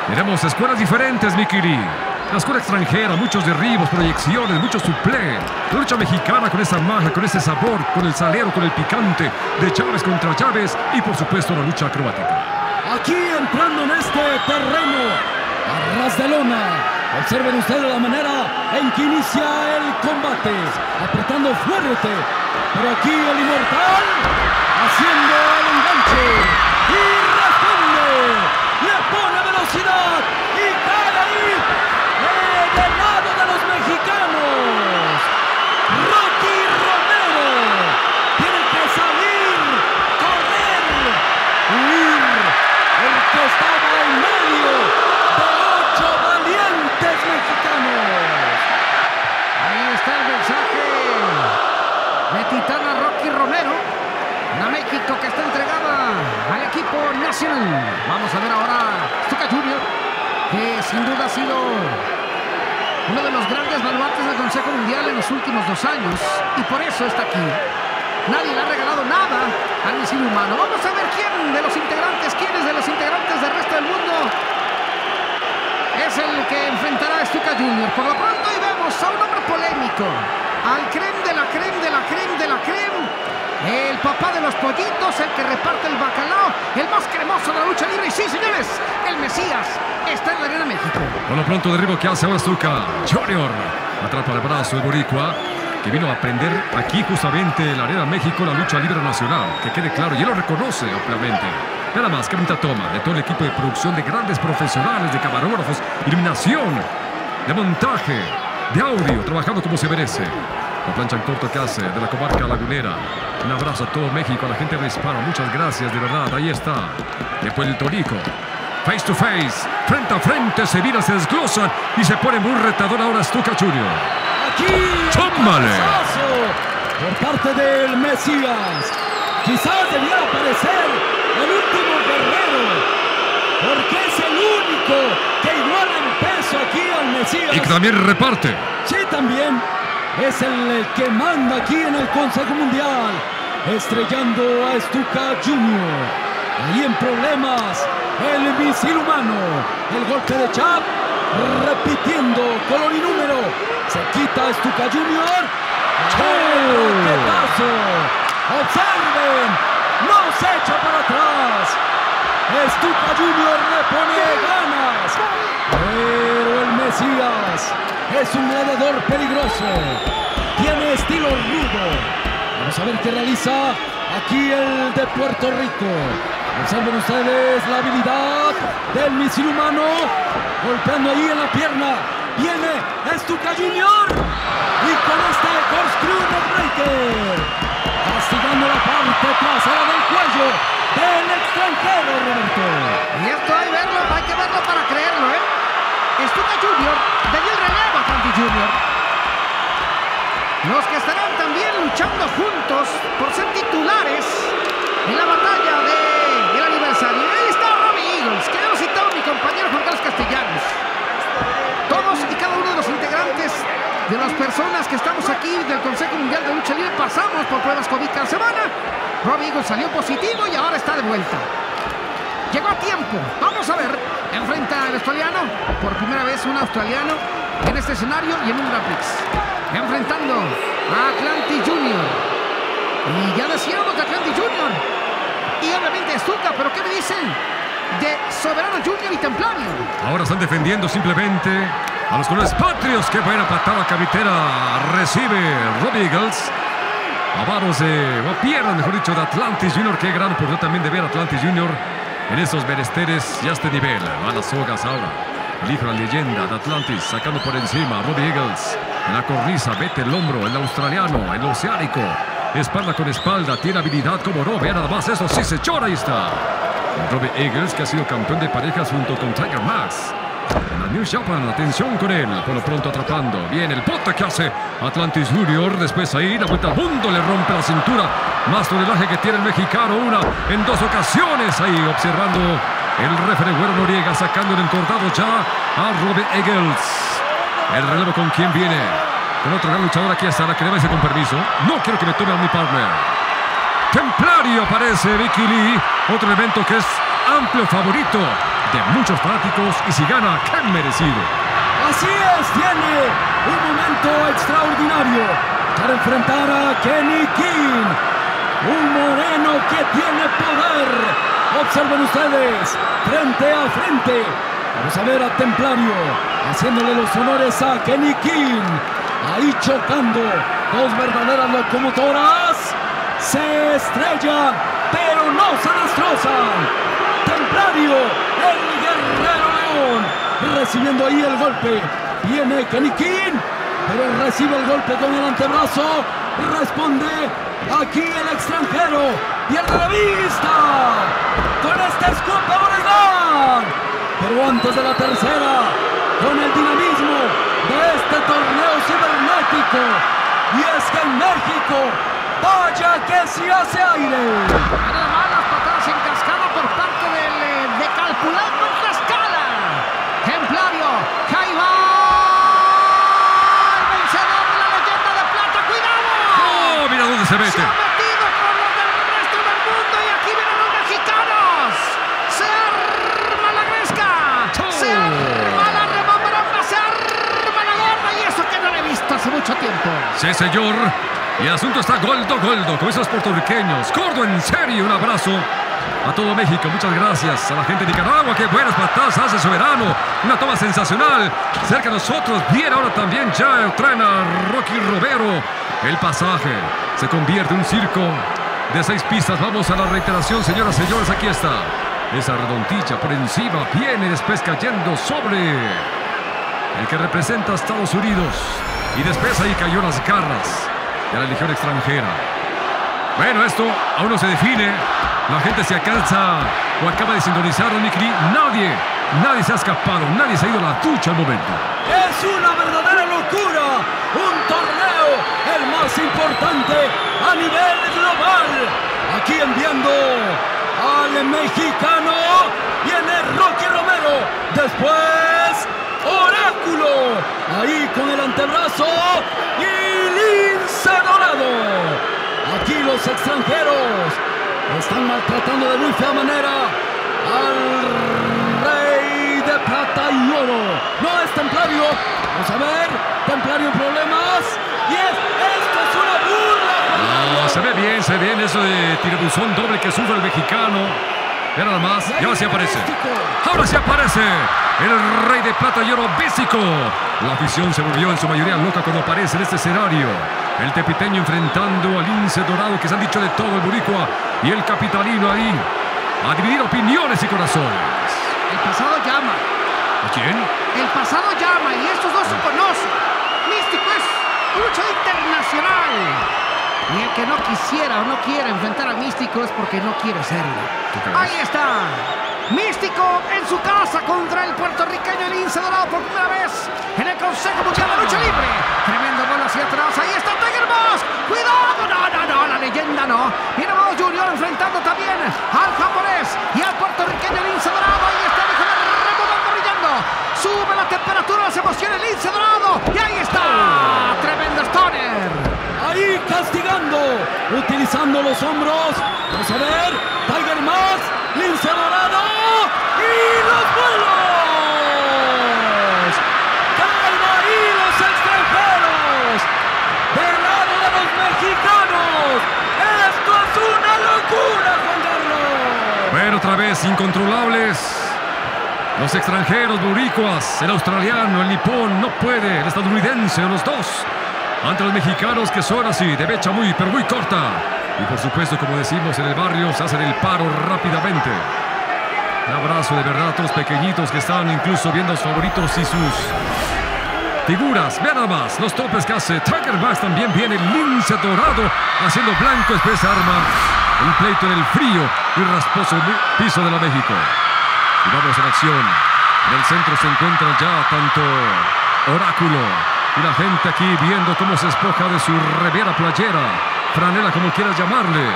Veremos escuelas diferentes, Mickey La escuela extranjera, muchos derribos, proyecciones, mucho suple. La lucha mexicana con esa magia, con ese sabor, con el salero, con el picante de Chávez contra Chávez y por supuesto la lucha acrobática. Aquí entrando en este terreno, a ras de lona. Observen ustedes la manera en que inicia el combate, apretando fuerte. Pero aquí el inmortal haciendo el enganche y responde. Le pone velocidad y cae ahí eh, del lado de los mexicanos. Rocky Romero tiene que salir, correr, huir. El que estaba en medio de ocho valientes mexicanos. Ahí está el mensaje de Titana Rocky Romero. La México que está entregada al equipo nacional. Vamos a ver ahora Stuka Junior, que sin duda ha sido uno de los grandes baluartes del Consejo Mundial en los últimos dos años. Y por eso está aquí. Nadie le ha regalado nada al misil humano. Vamos a ver quién de los integrantes, quiénes de los integrantes del resto del mundo es el que enfrentará a Stuka Junior. Por lo pronto ahí vemos a un hombre polémico, al creme de la creme de la creme de la creme, el papá de los pollitos, el que reparte el bacalao, el más cremoso de la lucha libre. Y sí, señores, el Mesías está en la Arena México. Por lo pronto derribo que hace ahora Stuka Junior. Atrapa el brazo el boricua que vino a aprender aquí justamente en la Arena México la lucha libre nacional. Que quede claro, y él lo reconoce ampliamente. Nada más, que bonita toma de todo el equipo de producción de grandes profesionales, de camarógrafos, iluminación, de montaje, de audio, trabajando como se merece. La plancha en corto que hace de la comarca lagunera. Un abrazo a todo México, a la gente de Hispano. Muchas gracias, de verdad. Ahí está. De Puerto Rico. Face to face, frente a frente, se miran, se desglosan y se pone muy retador ahora Stuka Junior. Aquí ¡Tómale! por parte del Mesías. Quizás debiera aparecer el último guerrero, porque es el único que iguala en peso aquí al Mesías. Y que también reparte. Sí, también es el que manda aquí en el Consejo Mundial, estrellando a Stuka Junior. Ahí en problemas, el misil humano, el golpe de Chap, repitiendo color y número. Se quita a Stuka Junior. ¡El raquetazo! Observen, no se echa para atrás. Stuka Junior le pone ganas. Es un gladiador peligroso. Tiene estilo rudo. Vamos a ver qué realiza aquí el de Puerto Rico. Observen ustedes la habilidad del misil humano. Golpeando ahí en la pierna. Viene Stuka Junior. Y con este corkscrew breaker. Castigando la parte trasera del cuello del extranjero, Roberto. Y esto hay, verlo, hay que verlo para creerlo, ¿eh? Stuka Junior le dio el relevo a Candy Junior. Los que estarán también luchando juntos por ser titulares en la batalla de- del aniversario. Ahí está Robbie Eagles, que ya lo citó mi compañero Juan Carlos Castellanos. Todos y cada uno de los integrantes de las personas que estamos aquí del Consejo Mundial de Lucha Libre pasamos por pruebas COVID cada semana. Robbie Eagles salió positivo y ahora está de vuelta. Llegó a tiempo. Vamos a ver. Enfrenta al australiano. Por primera vez un australiano en este escenario y en un Grand. Enfrentando a Atlantis Junior. Y ya decíamos de Atlantis Junior. Y obviamente Stuka, pero ¿qué me dicen? De Soberano Junior y Templario. Ahora están defendiendo simplemente a los colores patrios. Qué buena patada cabitera recibe Robbie Eagles. A manos de, o a piernas, mejor dicho, de Atlantis Junior. Qué gran oportunidad también de ver Atlantis Junior en esos menesteres y a este nivel. Van las sogas ahora. El hijo de la leyenda de Atlantis sacando por encima a Robbie Eagles. La cornisa, mete el hombro, el australiano, el oceánico. Espalda con espalda, tiene habilidad como no. Vean nada más eso, sí se chora, ahí está. Robbie Eagles, que ha sido campeón de parejas junto con Tiger Max. New Japan, atención con él, por lo pronto atrapando. Bien, el pote que hace Atlantis Junior. Después ahí, la vuelta al mundo, le rompe la cintura. Más tonelaje que tiene el mexicano, una en dos ocasiones. Ahí observando el referee Güero Noriega, sacando el encordado ya a Robbie Eagles. El relevo con quién viene. Con otro gran luchador aquí está, la que debe con permiso. No quiero que me tome a mi partner. Templario aparece Vicky Lee. Otro evento que es amplio favorito de muchos fanáticos y si gana, qué merecido. Así es, tiene un momento extraordinario para enfrentar a Kenny King. Un moreno que tiene poder. Observen ustedes, frente a frente. Vamos a ver a Templario haciéndole los honores a Kenny King. Ahí chocando dos verdaderas locomotoras. Se estrellan, pero no se destrozan. Templario, el guerrero león, recibiendo ahí el golpe. Viene King, pero recibe el golpe con el antebrazo. Responde aquí el extranjero. Pierde la vista. Con este escupe Oregón. Pero antes de la tercera, con el dinamismo de este torneo cibernético. Y es que en México, vaya que se hace aire. Además, las patadas en cascada por parte del eh, de calculando en la escala. Templario, Jaiba. El vencedor de la leyenda de plata, cuidado. ¡Oh, mira dónde se Se mete! ha metido con los del resto del mundo y aquí vienen los mexicanos. Se arma la gresca. Se arma la remambramba, se arma la gorda y eso que no le he visto hace mucho tiempo. Sí, señor. Y el asunto está goldo, goldo, con esos puertorriqueños. Gordo, en serio, un abrazo a todo México. Muchas gracias a la gente de Nicaragua. Qué buenas patadas hace Soberano. Una toma sensacional. Cerca de nosotros. Bien, ahora también ya traen a Rocky Romero. El pasaje se convierte en un circo de seis pistas. Vamos a la reiteración, señoras y señores. Aquí está. Esa redondilla por encima. Viene después cayendo sobre el que representa a Estados Unidos. Y después ahí cayó las garras de la Legión extranjera. Bueno, esto aún no se define. La gente se alcanza o acaba de sintonizar. Nadie, nadie se ha escapado, nadie se ha ido a la ducha al momento. Es una verdadera locura. Un torneo, el más importante a nivel global. Aquí enviando al mexicano. Viene Rocky Romero. Después, Oráculo. Ahí con el antebrazo. Y Lince Dorado. Aquí los extranjeros están maltratando de muy fea manera al rey de plata y oro. No es templario. Vamos a ver. Templario problemas. Y es, esto es una burla. No, se ve bien, se ve bien eso de tirabuzón doble que sufre el mexicano. Ya nada más, y ahora sí aparece. Ahora sí aparece el rey de plata y oro Bísico. La afición se volvió en su mayoría loca cuando aparece en este escenario. El tepiteño enfrentando al lince dorado que se han dicho de todo el boricua y el capitalino ahí a dividir opiniones y corazones. El pasado llama. ¿A quién? El pasado llama y estos dos se conocen. Luchador internacional. Y el que no quisiera o no quiera enfrentar al Místico es porque no quiere serlo. Ahí está. Místico en su casa contra el puertorriqueño Lince Dorado por primera vez en el Consejo Mundial de Lucha Libre. Tremendo gol hacia atrás. Ahí está Tiger Moss. Cuidado. No, no, no. La leyenda no. Viene Junior enfrentando también al japonés y al puertorriqueño Lince Dorado. Ahí está el hijo de Remobando brillando. Sube la temperatura, las emociones Lince Dorado. Y ahí está. Tremendo Stoner. Ahí castigando, utilizando los hombros. Vamos a ver, Tiger Mask, Lince Dorado y los vuelos. Caen ahí los extranjeros. Del lado de los mexicanos. Esto es una locura, Juan Carlos. Bueno, otra vez incontrolables. Los extranjeros, boricuas, el australiano, el nipón, no puede, el estadounidense, los dos. Ante los mexicanos que son así, de becha muy, pero muy corta. Y por supuesto, como decimos en el barrio, se hacen el paro rápidamente. Un abrazo de verdad los pequeñitos que están incluso viendo a sus favoritos y sus figuras. Vean nada más los topes que hace Tiger Max. También viene lince dorado haciendo blanco después arma. Un pleito en el frío y rasposo piso de la México. Y vamos la acción. En el centro se encuentra ya tanto Oráculo y la gente aquí viendo cómo se espoja de su revera playera, franela como quieras llamarle.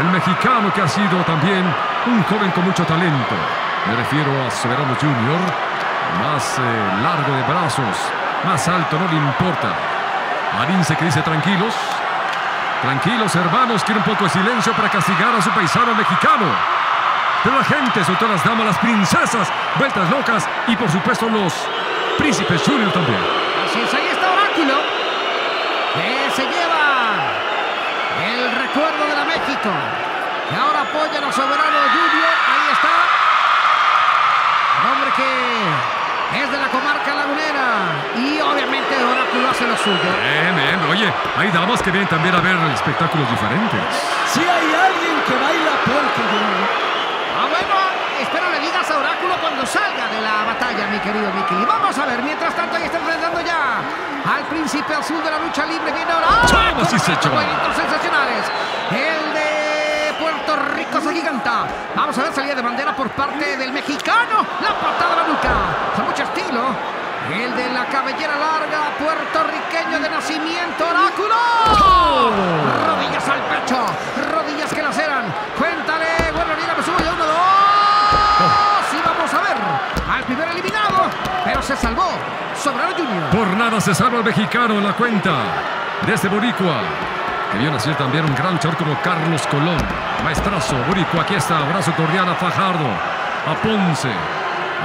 El mexicano que ha sido también un joven con mucho talento. Me refiero a Soberano Junior, más eh, largo de brazos, más alto, no le importa. Arince que dice tranquilos, tranquilos hermanos, quiere un poco de silencio para castigar a su paisano mexicano. Pero la gente, sobre todo las damas, las princesas, vueltas locas y por supuesto los príncipes Junior también. Así es, ahí está Oráculo. Que se lleva el recuerdo de la México. Que ahora apoya a Soberano Junior. Ahí está. El hombre que es de la comarca lagunera. Y obviamente Oráculo hace lo suyo. Bien, bien. Oye, hay damas que vienen también a ver espectáculos diferentes. Si hay alguien que baila bueno, espero le digas a Oráculo cuando salga de la batalla, mi querido Mickey. Vamos a ver, mientras tanto, ahí está enfrentando ya al príncipe azul de la lucha libre. Viene ahora. Sí se. Movimientos sensacionales. El de Puerto Rico se giganta. Vamos a ver, salida de bandera por parte del mexicano. La patada a la nuca. Con mucho estilo. El de la cabellera larga, puertorriqueño de nacimiento, Oráculo. Rodillas al pecho, rodillas que laceran. Cuéntale, bueno, dígame, subo ya uno, dos. Y vamos a ver al primer eliminado, pero se salvó. Junior. Por nada se salva el mexicano en la cuenta de este Boricua. Que vio nacer también un gran luchador como Carlos Colón. Maestrazo, Boricua, aquí está. Abrazo cordial a Fajardo, a Ponce,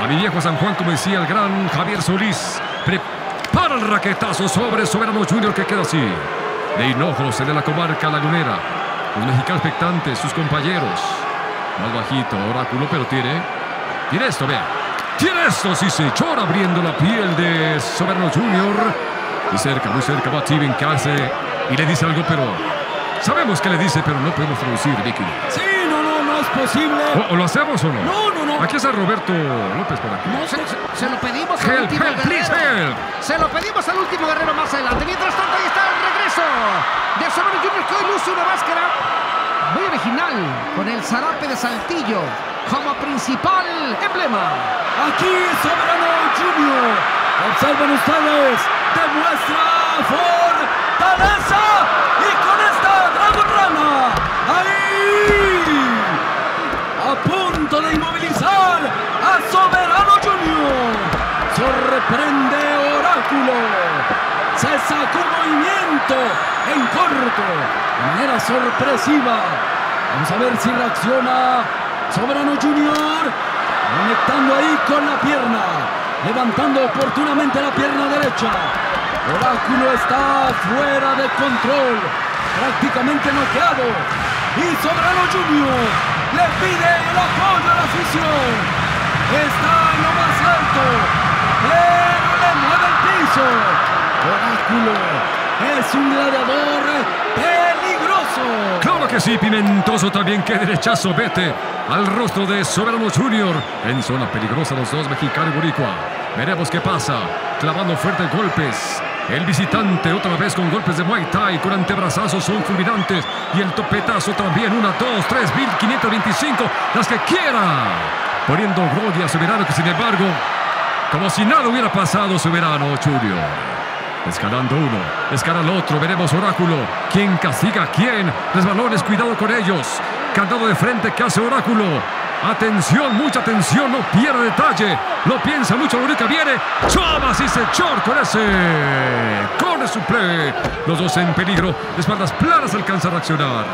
a mi viejo San Juan, como decía el gran Javier Solís. Prepara el raquetazo sobre Soberano Junior que queda así. De hinojos, el de la comarca lagunera. Los mexicanos expectantes, sus compañeros. Más bajito, Oráculo, pero tiene. Tiene esto, vea. Tiene esto, sí se chora abriendo la piel de Soberano Junior. Y cerca, muy cerca va Steven hace y le dice algo, pero sabemos que le dice, pero no podemos traducir, Vicky. Sí, no, no, no es posible. ¿O, o lo hacemos o no? No, no, no. Aquí está Roberto López por aquí. No Se, se- se- se lo pedimos al Help, último help, please, guerrero. help. Se lo pedimos al último guerrero más adelante. Mientras tanto, ahí está el regreso de Soberano Junior que hoy luce una máscara muy original con el zarape de Saltillo como principal emblema. Aquí Soberano Junior. Observen ustedes. Demuestra fortaleza. Y con esta Dragon Rana. Ahí. A punto de inmovilizar a Soberano Junior. Sorprende Oráculo. Se sacó movimiento en corto. De manera sorpresiva. Vamos a ver si reacciona Soberano Junior. Conectando ahí con la pierna. Levantando oportunamente la pierna derecha. Oráculo está fuera de control. Prácticamente noqueado. Y Soberano Junior le pide el apoyo a la afición. Está en lo más alto. Pero le mueve el piso. Oráculo es un gladiador peligroso. Claro que sí, Pimentoso también, que derechazo, vete al rostro de Soberano Junior. En zona peligrosa los dos mexicanos y. Veremos qué pasa, clavando fuertes golpes. El visitante otra vez con golpes de Muay Thai, con antebrazazos son fulminantes. Y el topetazo también, una, dos, tres, mil, 525, las que quiera. Poniendo gloria a Soberano, que sin embargo, como si nada hubiera pasado, Soberano Junior. Escalando uno, escala el otro, veremos Oráculo. ¿Quién castiga a quién? Resbalones, cuidado con ellos. Candado de frente, ¿qué hace Oráculo? Atención, mucha atención, no pierda detalle. Lo piensa mucho, Boricua viene. Chamas y se chor con ese. Con su play. Los dos en peligro. Espaldas planas alcanza a reaccionar.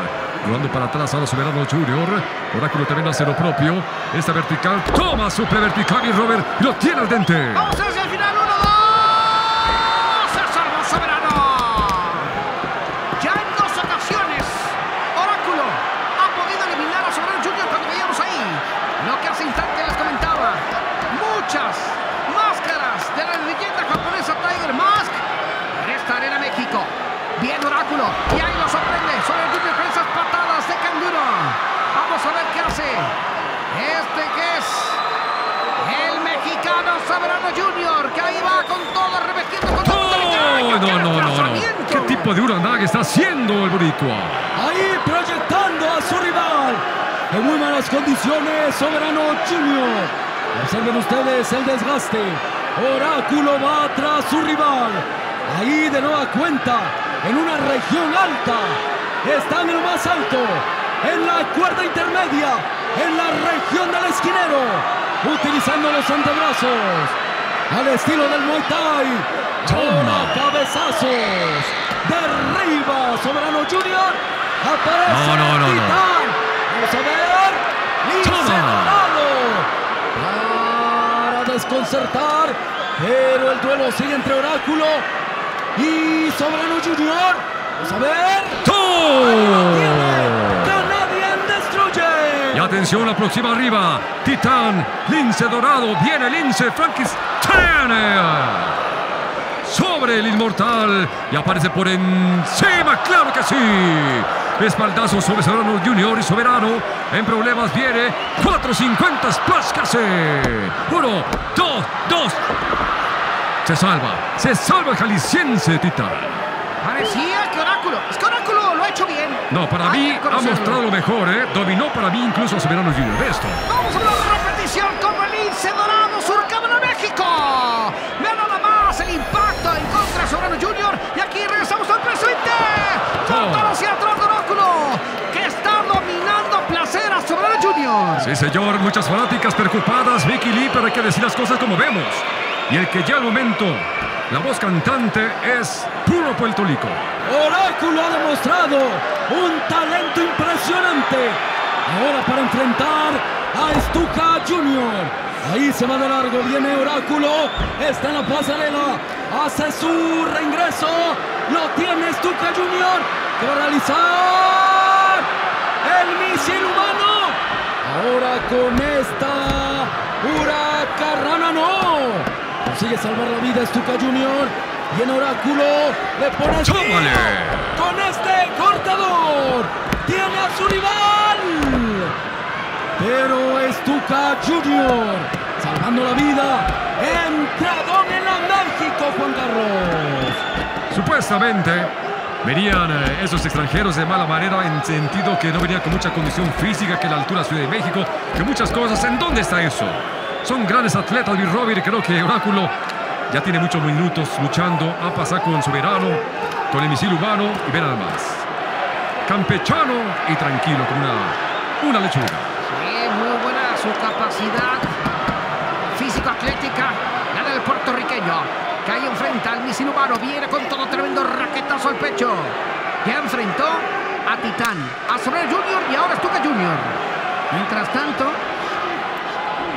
Jugando para atrás a los Soberano Junior. Oráculo también hace lo propio. Esta vertical. Toma suple vertical y Robert lo tiene al dente. Vamos hacia el final, uno, dos. Se salvó Soberano. Ya en dos ocasiones, Oráculo ha podido eliminar a Soberano Junior cuando veíamos ahí. Lo que hace instante les comentaba. Muchas máscaras de la leyenda japonesa Tiger Mask en esta arena México. Bien Oráculo. Y ahí lo sorprende. Soberano Junior con esas patadas de canguro. Vamos a ver qué hace. Este que es el mexicano Soberano Junior, que ahí va con todo, revestiendo con todo. ¡Oh! No, no, no, no, no. Desplazamiento. ¿Qué tipo de urandague está haciendo el Boricua? Ahí proyectando a su rival. En muy malas condiciones, Soberano Junior. Observen ustedes el desgaste. Oráculo va tras su rival. Ahí de nueva cuenta, en una región alta. Están en lo más alto, en la cuerda intermedia, en la región del esquinero. Utilizando los antebrazos. Al estilo del Muay Thai. Toma cabezazos. Derriba Soberano Junior. Aparece No, no, no, el titán. Vamos a ver. Lince Toma. Dorado. Para desconcertar. Pero el duelo sigue entre Oráculo y Soberano Junior. Vamos a ver. Canadian Destroyer. Y atención, aproxima arriba. Titán, Lince Dorado, viene Lince, Frankenstein. Sobre el inmortal y aparece por encima, claro que sí. Espaldazo sobre Soberano Junior y Soberano. En problemas viene 450 splash hace. Uno, dos, dos. Se salva, se salva el jalisciense Titán. Parecía que Oráculo. Es que Oráculo lo ha hecho bien. No, para Hay mí ha mostrado lo mejor, ¿eh? Dominó para mí incluso a Soberano Junior. Esto. Vamos a ver la repetición como el lince dorado a Soberano Junior. Sí, señor, muchas fanáticas preocupadas, Mickey Lee, pero hay que decir las cosas como vemos. Y el que ya al momento, la voz cantante es puro Puerto Rico. Oráculo ha demostrado un talento impresionante. Ahora para enfrentar a Stuka Junior. Ahí se va de largo, viene Oráculo. Está en la pasarela. Hace su reingreso. Lo tiene Stuka Junior. Que va a realizar el misil humano. Ahora con esta huracarrana no. Consigue salvar la vida Stuka Junior. Y en Oráculo le pone el con este cortador. Tiene a su rival. Pero Stuka Junior salvando la vida. Entradón en la México, Juan Carlos. Supuestamente venían eh, esos extranjeros de mala manera en sentido que no venían con mucha condición física, que la altura Ciudad de México, que muchas cosas. ¿En dónde está eso? Son grandes atletas, Bill Robert, creo que Oráculo ya tiene muchos minutos luchando. Ha pasado con Soberano, con el misil humano y ve nada más. Campechano y tranquilo, como una, una lechuga. Sí, muy buena su capacidad físico-atlética, puertorriqueño, que ahí enfrenta al misil humano, viene con todo tremendo raquetazo al pecho. Ya enfrentó a Titán, a Soler Junior y ahora Stuka Junior. Mientras tanto,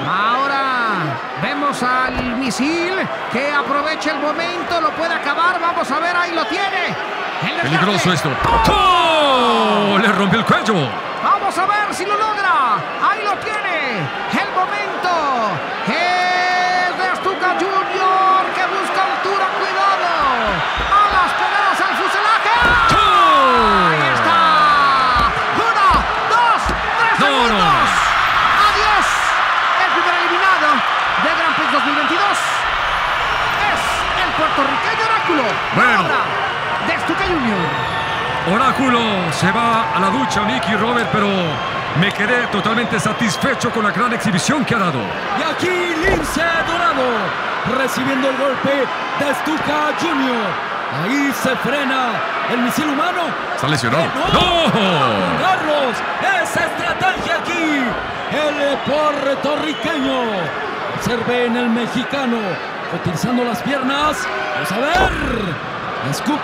ahora vemos al misil que aprovecha el momento, lo puede acabar, vamos a ver, ahí lo tiene. El. Peligroso esto. ¡Oh! Le rompió el cuello. Vamos a ver si lo logra. Ahí lo tiene. El momento es Bueno. Ahora de Stuka Junior. Oráculo se va a la ducha, Mickey Robert, pero me quedé totalmente satisfecho con la gran exhibición que ha dado. Y aquí Lince Dorado recibiendo el golpe de Stuka Junior. Ahí se frena el misil humano. Está lesionado. ¡Eh, ¡No! Juan Carlos, esa estrategia aquí. El puertorriqueño. Observe en el mexicano. Utilizando las piernas. Vamos a ver.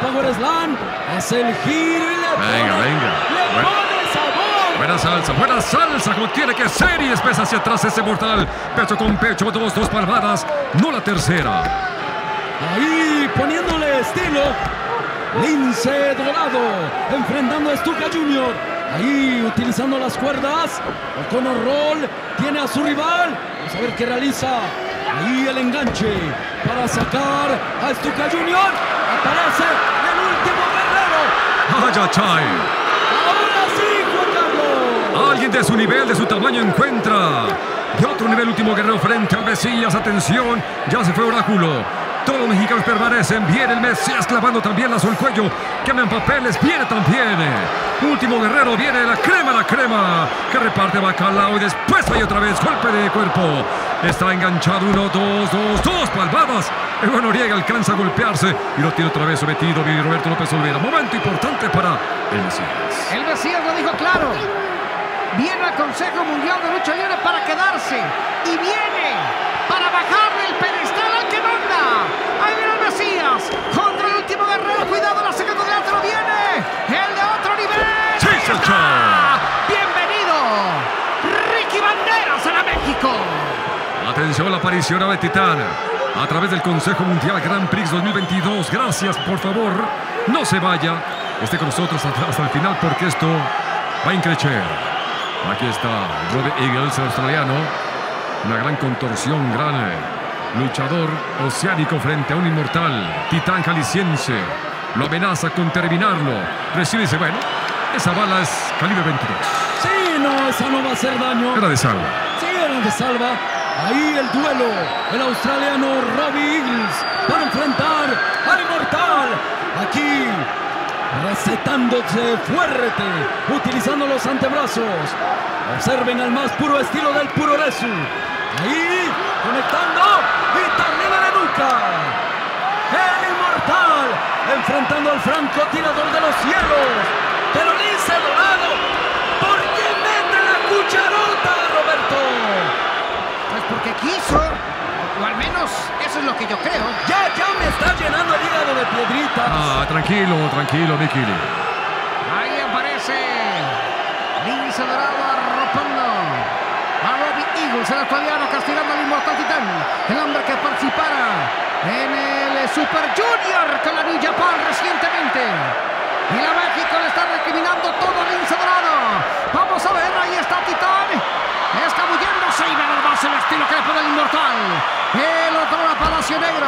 Power Slam. Hace el giro y le Venga, pone, venga. Le Bueno. pone sabor. Buena salsa, buena salsa, como tiene que ser y después hacia atrás ese mortal. Pecho con pecho, dos, dos palmadas, no la tercera. Ahí poniéndole estilo. Lince Dorado enfrentando a Stuka Junior. Ahí utilizando las cuerdas. O'Connor Roll tiene a su rival. Vamos a ver qué realiza. Ahí el enganche para sacar a Stuka Junior. Aparece el último guerrero. ¡Ay, chay! Ahora sí, Juan Carlos. Alguien de su nivel, de su tamaño encuentra. De otro nivel, último guerrero frente al Mesías. Atención, ya se fue Oráculo. Todos los mexicanos permanecen. Viene el Mesías clavando también lazo al cuello. Cambian papeles, viene también. Último guerrero, viene la crema, la crema. Que reparte bacalao y después hay otra vez golpe de cuerpo. Está enganchado, uno, dos, dos, dos palmadas. El buen Noriega alcanza a golpearse y lo tiene otra vez sometido. Viene Roberto López Olvera. Momento importante para el Mesías. El Mesías lo dijo claro. Viene al Consejo Mundial de Lucha Libre para quedarse. Y viene para bajarle el pedestal al que manda. Ahí viene el Contra el último guerrero. Cuidado, la saca con delante. Lo viene. El de otro nivel. Sí, Ahí señor. está. Bienvenido. Ricky Atención, la aparición de Titán. A través del Consejo Mundial Grand Prix 2022. Gracias, por favor. No se vaya. Esté con nosotros hasta, hasta el final porque esto va a increcer. Aquí está Robbie Eagles, el australiano. Una gran contorsión, gran eh, luchador oceánico frente a un inmortal. Titán jalisciense. Lo amenaza con terminarlo. Recibe y dice, bueno, esa bala es calibre 22. Sí, no, esa no va a hacer daño. Era de salva. Sí, era de salva. Ahí el duelo. El australiano Robbie Eagles para enfrentar al inmortal. Aquí recetándose fuerte, utilizando los antebrazos. Observen al más puro estilo del puro Resu. Ahí conectando El inmortal enfrentando al francotirador de los cielos. Pero dice Dorado, ¿por qué mete la cucharota, Roberto? Pues porque quiso, o al menos eso es lo que yo creo. Ya, ya me está llenando el hígado de piedritas. Ah, tranquilo, tranquilo, Mickey. Ahí aparece Lince Dorado Eagles, el australiano castigando al inmortal titán, el hombre que participara en el Super Junior con la New Japan recientemente. Y la México le está recriminando todo a Lince Dorado. Vamos a ver, ahí está Titán. Escabulléndose y ve más el estilo que le pone el inmortal. El otro a Palacio Negro.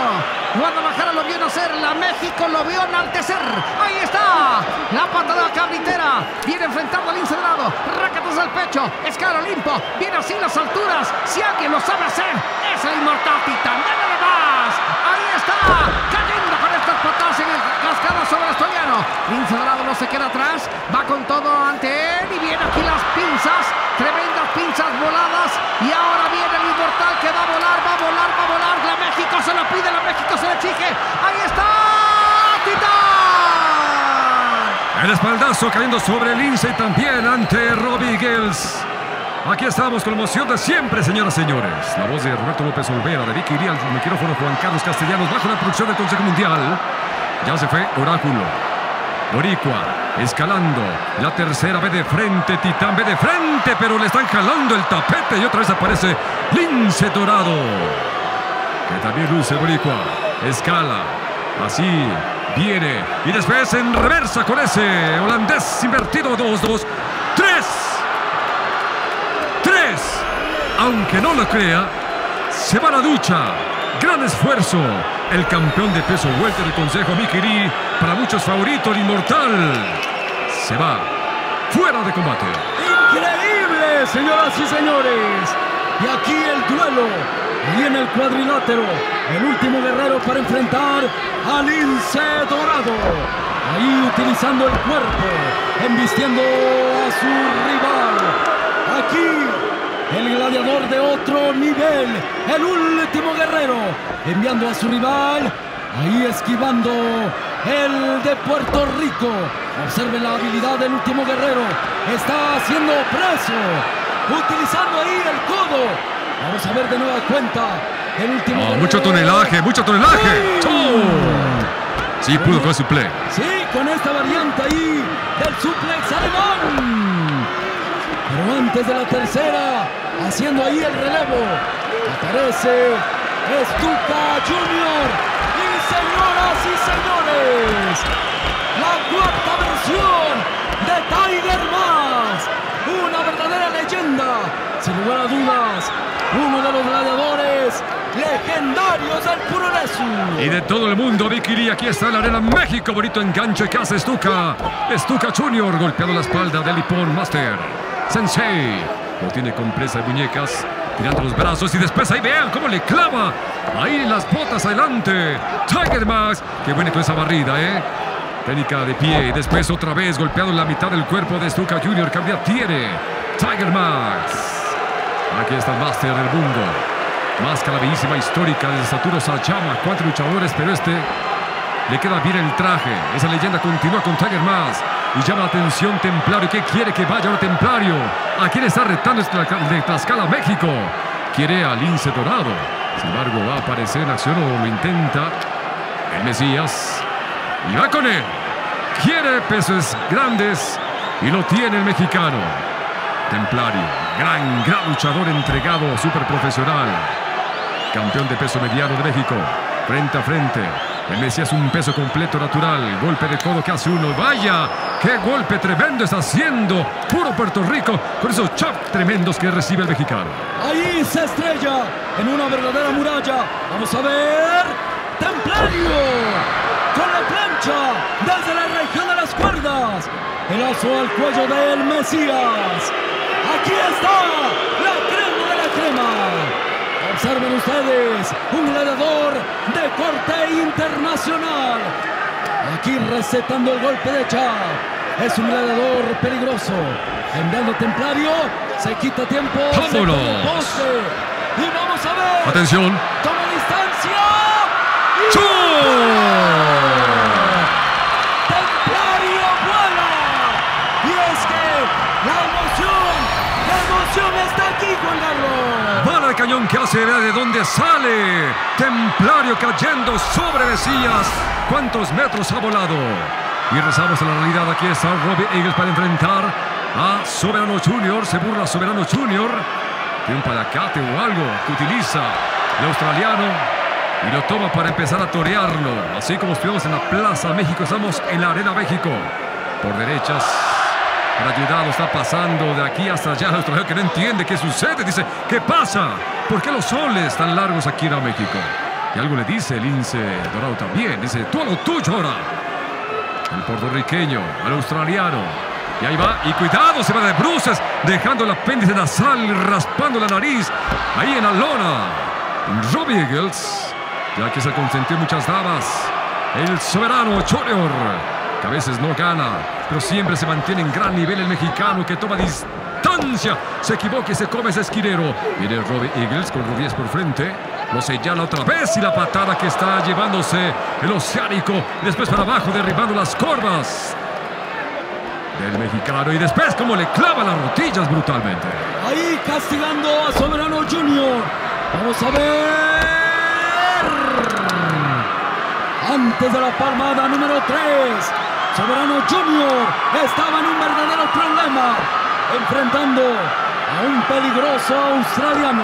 Guadalajara lo vio nacer, la México lo vio enaltecer. Ahí está. La patada cabritera. Viene enfrentando al Dorado. Rácatas al pecho. Escala Olimpo. Viene así las alturas. Si alguien lo sabe hacer, es el inmortal Titán. ¡Véndale más! Ahí está. Cayendo con estas patadas en el cascada sobre el australiano. Lince Dorado no se queda atrás. Va con todo ante él. Y viene aquí las pinzas. Tremendas pinzas voladas. Y ahora viene el inmortal que va a volar, va a volar, va a volar. La México se lo pide, la México se lo exige. Ahí está. Titán. El espaldazo cayendo sobre Lince y también ante Robbie Eagles. Aquí estamos con la emoción de siempre, señoras y señores. La voz de Roberto López Olvera, de Vicky Iría, el micrófono Juan Carlos Castellanos, bajo la producción del Consejo Mundial. Ya se fue Oráculo. Boricua, escalando. La tercera ve de frente, Titán ve de frente, pero le están jalando el tapete y otra vez aparece Lince Dorado. Que también luce Boricua. Escala. Así viene. Y después en reversa con ese holandés invertido. 2-2. 3. 3. Aunque no lo crea, se va la ducha. Gran esfuerzo. El campeón de peso vuelta del Consejo Mikiri. Para muchos favorito, el inmortal. Se va fuera de combate. Increíble, señoras y señores. Y aquí el duelo. Y en el cuadrilátero, el último guerrero para enfrentar al Lince Dorado. Ahí utilizando el cuerpo, embistiendo a su rival. Aquí el gladiador de otro nivel, el último guerrero, enviando a su rival, ahí esquivando el de Puerto Rico. Observe la habilidad del último guerrero, está siendo preso, utilizando ahí el codo. Vamos a ver de nueva cuenta el último Oh, guerrero. mucho tonelaje, mucho tonelaje. ¡Sí! Oh. Sí, pudo con su play. Sí, con esta variante ahí del suplex alemán. Pero antes de la tercera, haciendo ahí el relevo, aparece Estuca Junior. Señoras y señores, la cuarta versión de Tiger Mask. Una verdadera leyenda, sin lugar a dudas, uno de los gladiadores legendarios del puro. Y de todo el mundo, Vicky Lee, aquí está la Arena México. Bonito enganche que hace Stuka. Stuka Junior golpeando la espalda de Lipón Master. Sensei lo tiene con presa de muñecas, tirando los brazos y después ahí vean cómo le clava. Ahí las botas adelante. Tiger Max. Qué buena toda esa barrida, ¿eh? Técnica de pie y después otra vez golpeado en la mitad del cuerpo de Stuka Junior. Cambia tiene. Tiger Max. Aquí está el Master del mundo. Máscara bellísima histórica de Saturo Sachama. Cuatro luchadores, pero este le queda bien el traje. Esa leyenda continúa con Tiger Mask. Y llama la atención Templario. ¿Qué quiere que vaya ahora Templario? ¿A quién está retando este de Tlaxcala, México? Quiere a Lince Dorado. Sin embargo, va a aparecer en acción o lo intenta el Mesías. Y va con él. Quiere pesos grandes y lo tiene el mexicano. Templario, gran, gran luchador entregado, súper profesional. campeón de peso mediano de México. Frente a frente. El Mesías un peso completo natural. Golpe de codo que hace uno. ¡Vaya! ¡Qué golpe tremendo está haciendo! Puro Puerto Rico con esos chops tremendos que recibe el mexicano. Ahí se estrella en una verdadera muralla. Vamos a ver. Templario. Con la plancha desde la región de las cuerdas. El lazo al cuello del Mesías. Aquí está la crema de la crema. Observen ustedes, un gladiador de corte internacional. Aquí recetando el golpe de Chap. Es un gladiador peligroso. Enviando Templario, se quita tiempo. ¡Vámonos! poste. Y vamos a ver. Atención. Toma distancia. Y-. cañón que hace de dónde sale. Templario cayendo sobre Mesías. ¿Cuántos metros ha volado? Y rezamos a la realidad. Aquí está Robbie Eagles para enfrentar a Soberano Junior. Se burla Soberano Junior. Tiene un palacate o algo que utiliza el australiano. Y lo toma para empezar a torearlo. Así como estuvimos en la Plaza México, estamos en la Arena México. Por derechas, para ayudar, lo está pasando de aquí hasta allá. El australiano que no entiende qué sucede. Dice, ¿qué pasa? ¿Por qué los soles tan largos aquí en México? Y algo le dice el lince dorado también. Dice, tú a lo tuyo ahora. El puertorriqueño, al australiano. Y ahí va, y cuidado, se va de bruces, dejando el apéndice nasal, raspando la nariz. Ahí en la lona. Robbie Eagles, ya que se consentió muchas damas. El soberano Junior, que a veces no gana, pero siempre se mantiene en gran nivel el mexicano que toma distancia. Se equivoca y se come ese esquinero. Viene Robbie Eagles con Rubies por frente. Lo señala otra vez y la patada que está llevándose el oceánico. Después para abajo, derribando las corvas del mexicano. Y después como le clava las rodillas brutalmente. Ahí castigando a Soberano Junior. Vamos a ver. Antes de la palmada número 3, Soberano Junior estaba en un verdadero problema, enfrentando a un peligroso australiano,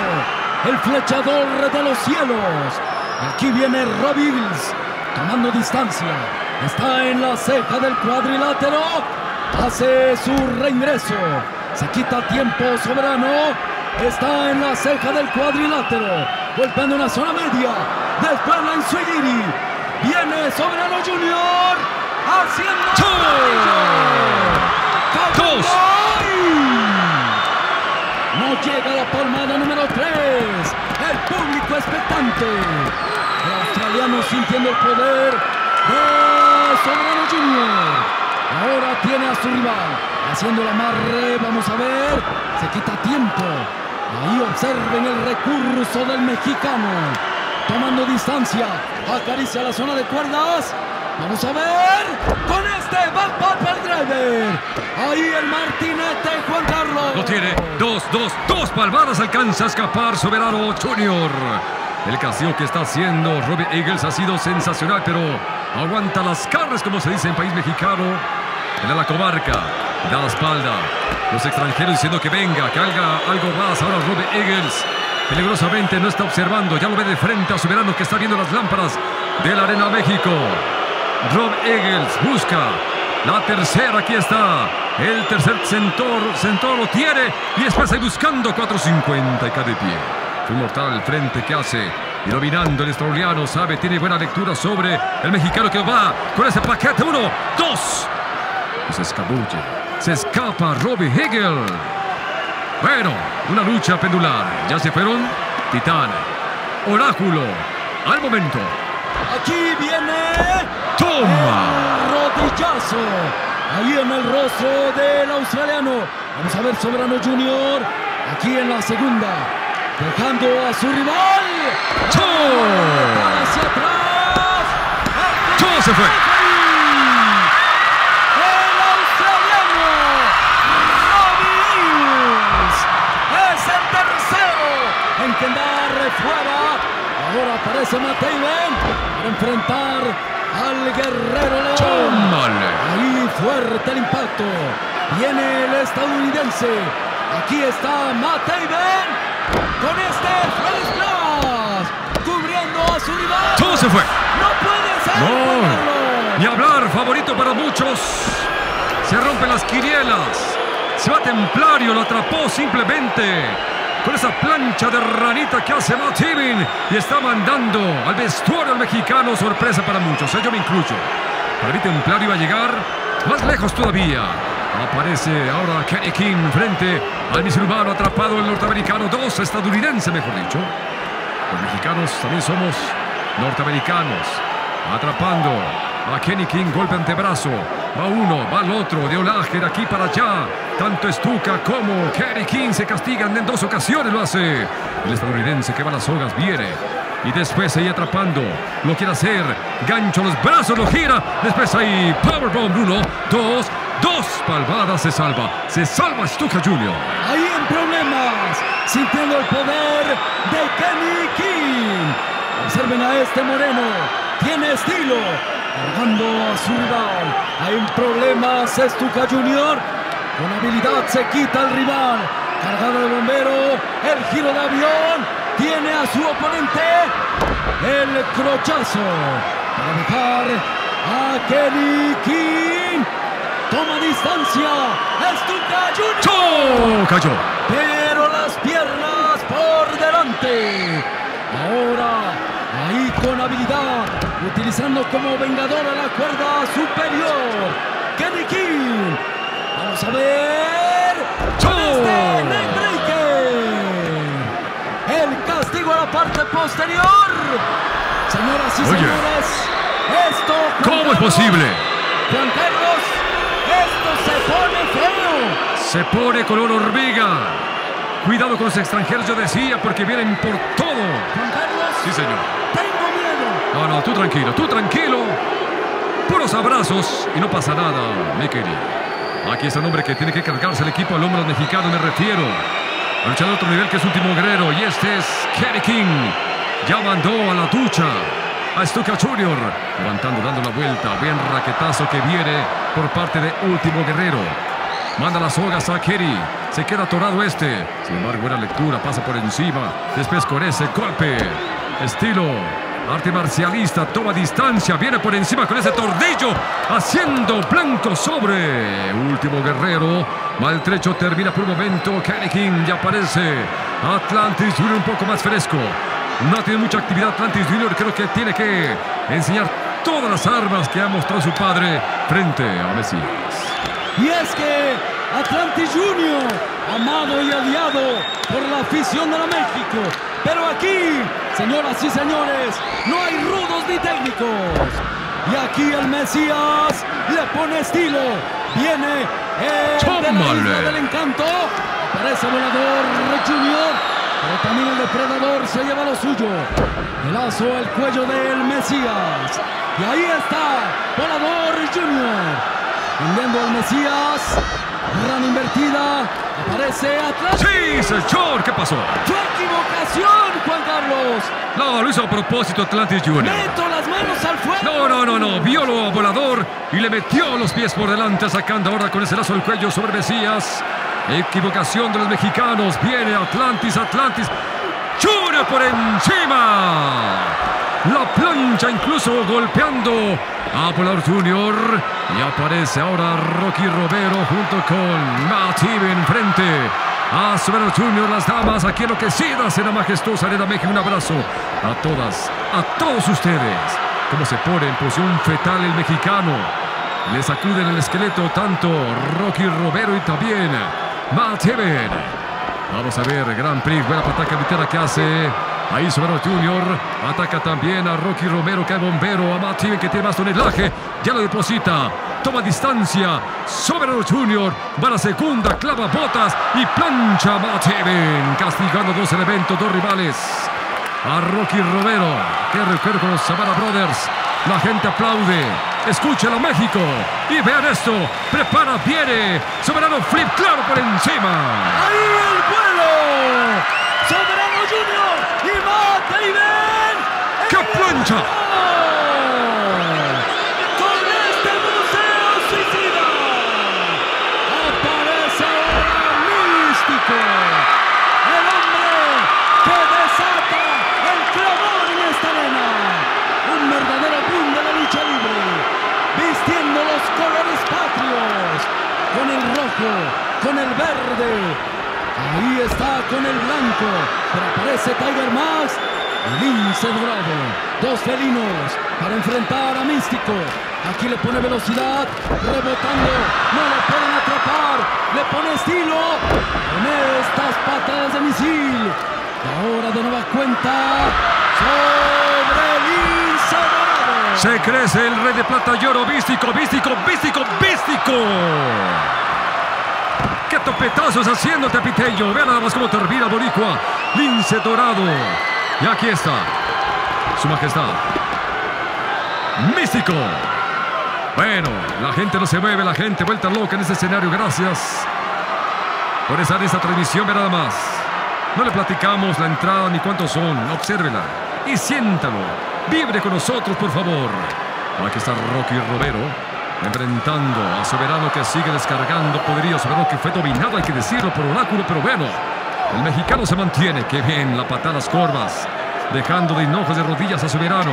el flechador de los cielos. Aquí viene Robbins tomando distancia. Está en la ceja del cuadrilátero. Hace su reingreso. Se quita tiempo soberano. Está en la ceja del cuadrilátero. Golpeando una zona media. Después la Insuigiri. Viene Soberano Junior. Haciendo. Dos. No llega la palmada número 3. El público expectante. El australiano sintiendo el poder de Soberano Junior. Ahora tiene a su rival. Haciendo el amarre. Vamos a ver. Se quita tiempo. Ahí observen el recurso del mexicano. Tomando distancia. Acaricia la zona de cuerdas. Vamos a ver. Con este pop driver. Ahí el martinete Juan Carlos. Lo tiene. Dos, dos, dos palmadas alcanza a escapar Soberano Junior. El castigo que está haciendo Robbie Eagles ha sido sensacional, pero aguanta las carnes, como se dice en país mexicano. Da la comarca, da la espalda. Los extranjeros diciendo que venga, que haga algo más. Ahora Robbie Eagles peligrosamente no está observando. Ya lo ve de frente a Soberano que está viendo las lámparas de la Arena México. Rob Eagles busca la tercera, aquí está. El tercer centor lo tiene y después ahí buscando 4.50 y cae de pie. Fue mortal al frente que hace y dominando el australiano, sabe, tiene buena lectura sobre el mexicano que va con ese paquete. Uno, dos. Se escabulle, se escapa Robbie Hegel. Bueno, una lucha pendular. Ya se fueron Titán, Oráculo, al momento. Aquí viene Toma. el rodillazo. Ahí en el rostro del australiano. Vamos a ver Soberano Junior. Aquí en la segunda. Dejando a su rival. ¡Choo! Hacia atrás. ¡Choo se fue! En quedar fuera. Ahora aparece Mateven para enfrentar al guerrero León. Ahí fuerte el impacto. Viene el estadounidense. Aquí está Matt Taven con este Freddy Splash. Se fue. No puede ser. No. Ni hablar, favorito para muchos. Se rompen las quinielas. Se va Templario, lo atrapó simplemente con esa plancha de ranita que hace Matt y está mandando al vestuario al mexicano. Sorpresa para muchos, ¿eh? yo me incluyo. Para mí Templario iba a llegar más lejos todavía. Aparece ahora Kenny King frente al misil humano atrapado el norteamericano, dos estadounidense mejor dicho. Los mexicanos también somos norteamericanos. Atrapando a Kenny King, golpe antebrazo. Va uno, va el otro, de olaje de aquí para allá. Tanto Stuka como Kenny King se castigan en dos ocasiones, lo hace. El estadounidense que va a las sogas viene. Y después ahí atrapando, lo quiere hacer. Gancho los brazos, lo gira. Después ahí Powerbomb, uno, dos, dos palmadas se salva. Se salva Stuka Jr. Ahí en problemas, sintiendo el poder de Kenny King. Observen a este moreno, tiene estilo, cargando a su rival. Hay en problemas Stuka Junior, con habilidad se quita al rival. Cargado de bombero, el giro de avión, tiene a su oponente el crochazo para dejar a Kenny King. Toma distancia, Stuka Junior. Cayó. pero las piernas por delante. Ahora, ahí con habilidad, utilizando como vengador a la cuerda superior. Kenny King. Vamos a ver. Con este. El castigo a la parte posterior. Señoras y Oye. señores, esto. ¿Cómo es posible? Juan Carlos, esto se pone feo. Se pone color hormiga. Cuidado con los extranjeros, yo decía, porque vienen por todo. Sí, señor. tengo miedo. No, no, tú tranquilo, tú tranquilo. Puros abrazos y no pasa nada, mi querido. Aquí está el hombre que tiene que cargarse el equipo al hombro mexicano, me refiero. Luchar a otro nivel que es último guerrero. Y este es Kenny King. Ya mandó a la ducha a Stuka Junior. Levantando, dando la vuelta. Buen raquetazo que viene por parte de último guerrero. Manda las sogas a Kerry. Se queda atorado este. Sin embargo, buena lectura. Pasa por encima. Después con ese golpe. Estilo. Arte marcialista. Toma distancia. Viene por encima con ese tordillo. Haciendo blanco sobre. Último guerrero. Maltrecho termina por un momento. Kenny King ya aparece. Atlantis Junior un poco más fresco. No tiene mucha actividad Atlantis Junior. Creo que tiene que enseñar todas las armas que ha mostrado su padre frente a Mesías. Y es que Atlantis Junior, amado y odiado por la afición de la México. Pero aquí, señoras y señores, no hay rudos ni técnicos. Y aquí el Mesías le pone estilo. Viene el de la. Isla del encanto. Parece volador Junior. Pero también el depredador se lleva lo suyo. El lazo el cuello del Mesías. Y ahí está, volador Junior. Hundiendo al Mesías. Rana invertida. Aparece Atlantis. Sí, señor. ¿Qué pasó? ¡Fue equivocación, Juan Carlos! No, lo hizo a propósito Atlantis Junior. ¡Meto las manos al fuego! No, no, no, no. Vio lo volador y le metió los pies por delante, sacando ahora con ese lazo el cuello sobre Mesías. Equivocación de los mexicanos. Viene Atlantis, Atlantis. Junior por encima. La plancha incluso golpeando a Volador Junior. Y aparece ahora Rocky Romero junto con Matt Even frente a Soberano Junior. Las damas aquí enloquecidas en la majestuosa Arena México. Un abrazo a todas, a todos ustedes. Cómo se pone en posición fetal el mexicano. Le sacuden el esqueleto tanto Rocky Romero y también Matt. Vamos a ver, Gran Prix, buena pataca mitera que hace. Ahí Soberano Junior ataca también a Rocky Romero, que es bombero, a Matt que tiene más tonelaje. Ya lo deposita, toma distancia. Soberano Junior va a la segunda, clava botas y plancha a Matt castigando dos elementos, dos rivales. A Rocky Romero, que recuerdo con Savannah Brothers. La gente aplaude. Escúchalo México. Y vean esto. Prepara, viene. Soberano flip claro por encima. ¡Ahí el vuelo! ¡Soberano Junior! ¡Que plancha! ¡Con este museo suicida! Aparece ahora místico, el hombre que desata el clamor en esta arena. Un verdadero boom de la lucha libre, vistiendo los colores patrios, con el rojo, con el verde. Ahí está con el blanco, pero aparece Tiger Mask Lince dorado. Dos felinos para enfrentar a Místico. Aquí le pone velocidad. Rebotando. No lo pueden atrapar. Le pone estilo. Con estas patadas de misil. Ahora de nueva cuenta. Sobre Lince dorado. Se crece el rey de plata y oro, Vístico, Vístico, Vístico, Vístico. ¡Qué topetazos haciendo Tepitello! Vean nada más cómo termina Boricua. Lince dorado. Y aquí está. Su majestad. Místico. Bueno, la gente no se mueve, la gente vuelta loca en este escenario. Gracias por estar en esta transmisión. Ve nada más. No le platicamos la entrada ni cuántos son. Obsérvela y siéntalo. Vibre con nosotros, por favor. Aquí está Rocky Romero enfrentando a Soberano que sigue descargando poderío. Soberano que fue dominado, hay que decirlo, por Oráculo, pero bueno. El mexicano se mantiene. Qué bien, la patada a las corvas. Dejando de hinojos de rodillas a Soberano.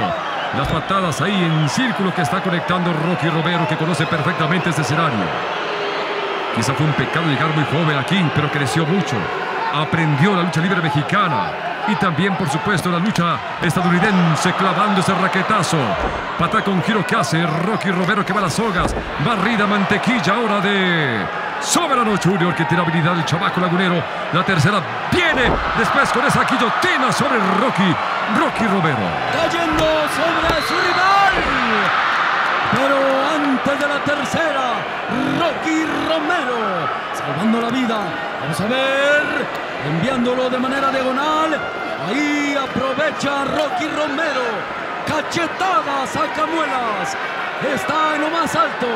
Las patadas ahí en círculo que está conectando Rocky Romero, que conoce perfectamente este escenario. Quizá fue un pecado llegar muy joven aquí, pero creció mucho. Aprendió la lucha libre mexicana. Y también, por supuesto, la lucha estadounidense clavando ese raquetazo. Pata con giro que hace Rocky Romero que va a las sogas. Barrida mantequilla ahora de Soberano Junior que tiene habilidad el chavaco lagunero. La tercera viene después con esa guillotina sobre Rocky. Rocky Romero. cayendo sobre su rival. Pero antes de la tercera, Rocky Romero salvando la vida. Vamos a ver, enviándolo de manera diagonal. Ahí aprovecha Rocky Romero. Cachetadas a Camuelas. Está en lo más alto.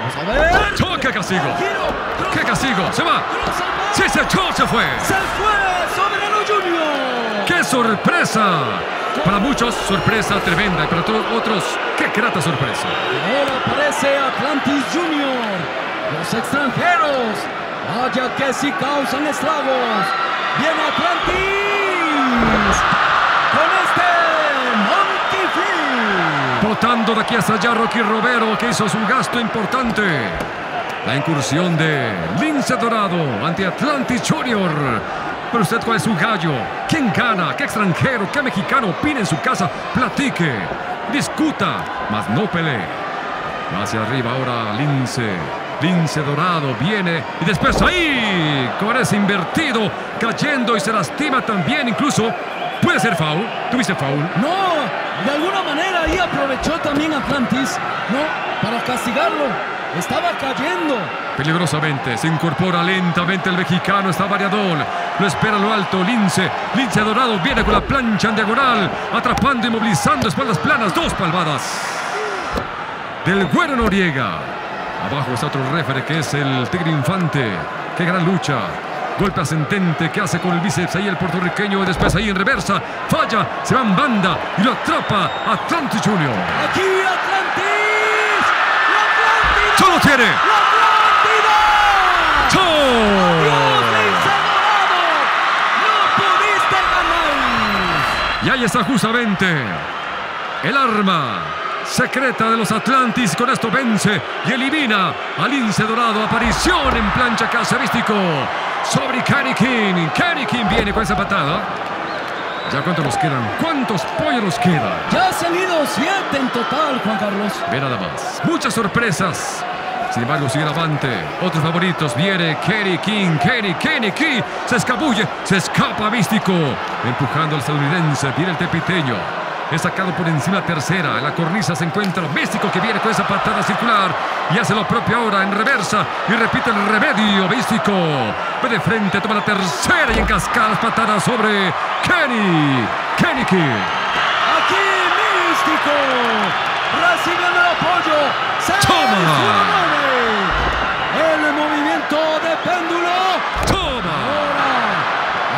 Vamos a ver. ¡Oh, qué castigo! ¡Qué castigo! ¡Se va! crossover. ¡Sí se echó! ¡Se fue! Se fue Soberano Junior. ¡Qué sorpresa! Para muchos, sorpresa tremenda. Y para todos otros, qué grata sorpresa. Ahora aparece Atlantis Junior. Los extranjeros. Vaya que sí causan estragos. Viene Atlantis. Con este Monkey Flip. Botando de aquí hasta allá Rocky Romero, que hizo su gasto importante. La incursión de Lince Dorado ante Atlantis Junior. Pero usted, ¿cuál es su gallo? ¿Quién gana? ¿Qué extranjero? ¿Qué mexicano opina en su casa? Platique, discuta, mas no pelee. Hacia arriba ahora Lince. Lince Dorado viene y después ahí, ese invertido, cayendo y se lastima también incluso. Puede ser foul. ¿Tuviste foul? No, de alguna manera ahí aprovechó también Atlantis, ¿no? Para castigarlo. Estaba cayendo. Peligrosamente se incorpora lentamente el mexicano, está variador. Lo espera lo alto, Lince. Lince Dorado viene con la plancha en diagonal, atrapando y movilizando espaldas planas, dos palmadas. Del Güero Noriega. Abajo está otro refere que es el Tigre Infante. Qué gran lucha. Golpe ascendente que hace con el bíceps ahí el puertorriqueño. Después ahí en reversa. Falla, se va en banda y lo atrapa Atlantis Junior. Aquí Atlantis. ¡La Atlántida! ¡Solo tiene! Y ahí está justamente el arma secreta de los Atlantis. Con esto vence y elimina al Lince Dorado. Aparición en plancha casarístico sobre. Kenny King viene con esa patada. ¿Ya cuántos nos quedan? ¿Cuántos pollos nos quedan? Ya han ido siete en total, Juan Carlos. Ve nada más. Muchas sorpresas. Sin embargo, sigue avante. Otros favoritos. Viene Kenny King. Kenny, Kenny King. Se escabulle. Se escapa Místico. Empujando al estadounidense. Viene el tepiteño. Es sacado por encima tercera. En la cornisa se encuentra Místico que viene con esa patada circular. Y hace lo propio ahora en reversa. Y repite el remedio. Místico. Ve de frente. Toma la tercera y encascada las patadas sobre Kenny. Kenny King. Aquí Místico. Recibiendo el apoyo. Se. El movimiento de péndulo. Toma. Ahora,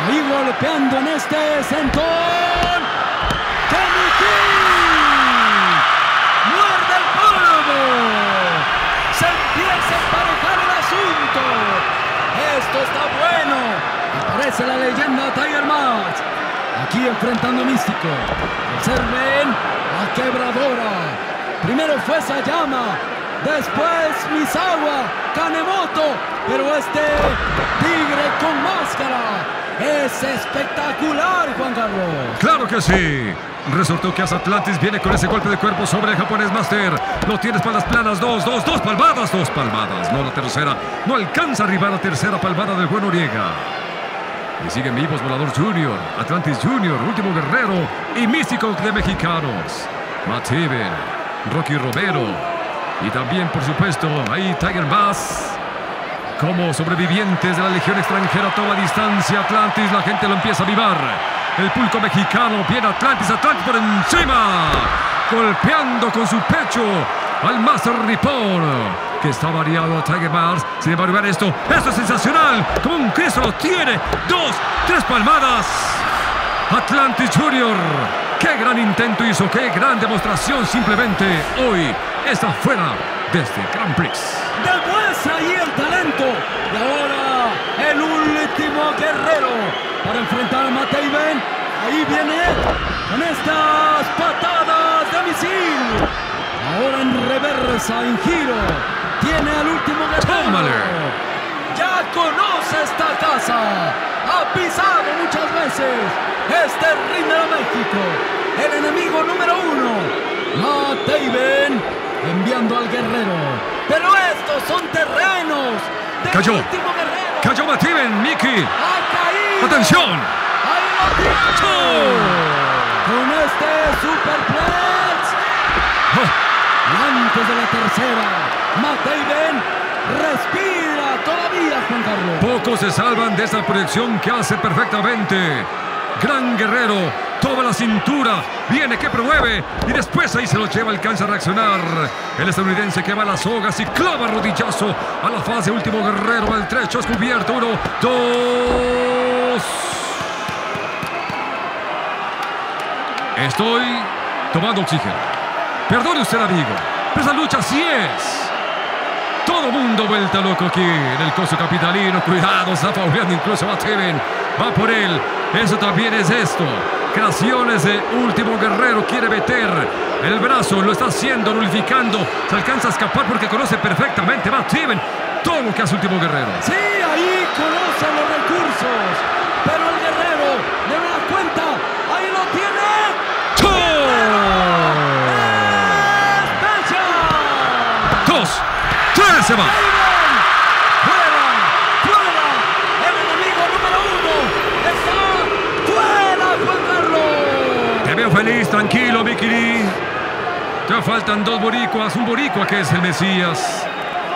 ahí golpeando en este sentón. Kenny King. Muerde el polvo. Se empieza a emparejar el asunto. Esto está bueno. Aparece la leyenda Tiger Mask. Aquí enfrentando a Místico. Observen quebradora. Primero fue Sayama. Después Misawa, Kanemoto. Pero este tigre con máscara es espectacular, Juan Carlos. Claro que sí. Resultó que Atlantis viene con ese golpe de cuerpo sobre el japonés Master. Lo tiene espaldas planas. Dos, dos, dos palmadas, dos palmadas. No la tercera. No alcanza a arribar la tercera palmada del buen Noriega. Y siguen vivos Volador Junior, Atlantis Junior, Último Guerrero y Místico de Mexicanos. Matt Haven, Rocky Romero y también, por supuesto, ahí Tiger Bass. Como sobrevivientes de la Legión extranjera a toda distancia, Atlantis, la gente lo empieza a vivar. El pulco mexicano viene Atlantis, Atlantis por encima, golpeando con su pecho al Master Ripon, que está variado a Tiger Mars. Sin embargo, vean esto, esto es sensacional, como un Cristo lo tiene, dos, tres palmadas. Atlantis Junior, qué gran intento hizo, qué gran demostración, simplemente hoy está fuera de este Grand Prix. Demuestra ahí el talento. Y ahora el último guerrero para enfrentar a Mateiben. Ahí viene con estas patadas de misil. Ahora en reversa, en giro. Tiene al último guerrero. Tómale. Ya conoce esta casa. Ha pisado muchas veces este ring de México. El enemigo número uno. Mateiben enviando al guerrero. Pero estos son terrenos del Cayó. último guerrero. Cayó Mativen, Mickey. Ha caído. ¡Atención! Ahí lo tiene. Con este superplex. Y antes de la tercera, Mateiben respira Pocos se salvan de esta proyección que hace perfectamente. Gran guerrero, toma la cintura, viene que promueve y después ahí se lo lleva, alcanza a reaccionar. El estadounidense que va a las sogas y clava rodillazo a la fase último guerrero, al trecho es cubierto, uno, dos. Estoy tomando oxígeno. Perdone usted, amigo, pero esa lucha sí es. Todo mundo vuelta loco aquí en el coso capitalino. Cuidado, está fauleando incluso a Teven. Va por él. Eso también es esto. Creaciones de último guerrero quiere meter el brazo. Lo está haciendo, nulificando. Se alcanza a escapar porque conoce perfectamente. Va Teven. Todo lo que hace último guerrero. Sí, ahí conoce los recursos. Pero el guerrero de una cuenta, ahí lo tiene. ¡Despecha! Dos. Tres se va. ¡Fuera! ¡Fuera! El enemigo número uno está Juan Carlos. Te veo feliz, tranquilo, Lee. Te faltan dos boricuas. Un boricua que es el Mesías.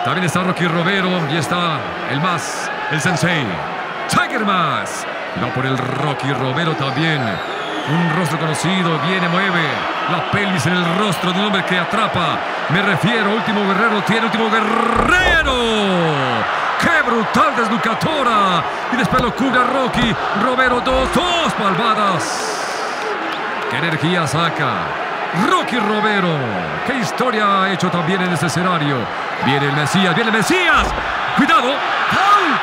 También está Rocky Romero y está el más, el sensei. Tiger. Y va por el Rocky Romero también. Un rostro conocido, viene, mueve la pelvis en el rostro de un hombre que atrapa. Me refiero, último guerrero, tiene último guerrero. ¡Qué brutal desnucadora! Y después lo cubre Rocky. Romero, dos, dos palmadas. ¡Qué energía saca! Rocky Romero. ¡Qué historia ha hecho también en este escenario! Viene el Mesías, viene el Mesías. ¡Cuidado!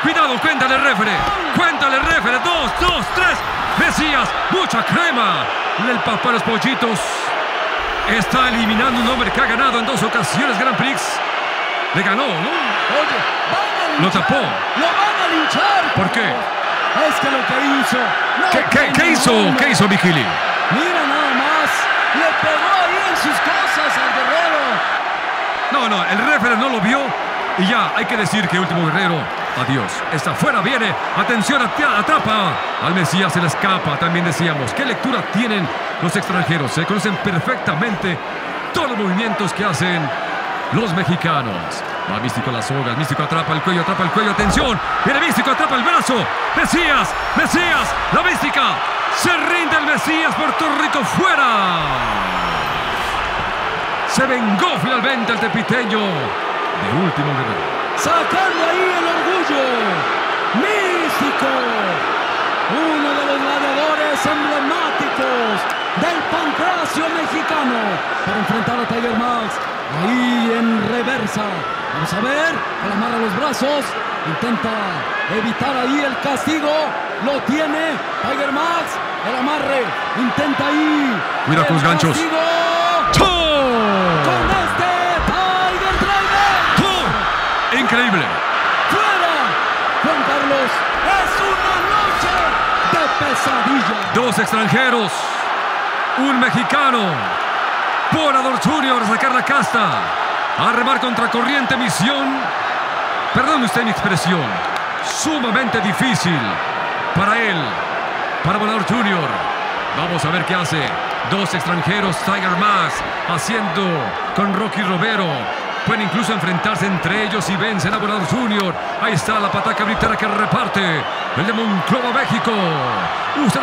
¡Cuidado! Cuéntale, refere. Cuéntale, refere. Dos, dos, tres. Mesías, mucha crema. El papá de los pollitos está eliminando un hombre que ha ganado en dos ocasiones Grand Prix. Le ganó, ¿no? Oye, van a Lo linchar. tapó. Lo van a linchar. ¿Por qué? Es que lo que hizo. no ¿Qué, qué- qué hizo? nombre. ¿Qué hizo Vigili? Mira nada más. Le pegó ahí en sus cosas al guerrero. No, no, el referee no lo vio y ya, hay que decir que último guerrero, adiós. Está fuera, viene, atención, atrapa. Al Mesías se le escapa, también decíamos. ¿Qué lectura tienen los extranjeros? Se conocen perfectamente todos los movimientos que hacen los mexicanos. Va Místico a las sogas, Místico atrapa el cuello, atrapa el cuello, atención. Viene Místico, atrapa el brazo. Mesías, Mesías, la Mística. Se rinde el Mesías, Puerto Rico fuera. Se vengó finalmente el tepiteño de último guerrero. Sacando ahí el orgullo. Místico. Uno de los gladiadores emblemáticos del pancracio mexicano. Para enfrentar a Tiger Max. Ahí en reversa. Vamos a ver. Amarra los brazos. Intenta evitar ahí el castigo. Lo tiene Tiger Max. El amarre. Intenta ahí. Cuida con los ganchos. castigo. Increíble. ¡Fuera! Juan Carlos, es una noche de pesadilla. Dos extranjeros. Un mexicano. Volador Junior a sacar la casta. A remar contra corriente misión. Perdón usted mi expresión. Sumamente difícil para él. Para Volador Junior. Vamos a ver qué hace. Dos extranjeros, Tiger más, haciendo con Rocky Romero. Pueden incluso enfrentarse entre ellos y vencen a Volador Junior. Ahí está la pataca militar que reparte. El de Monclova, México.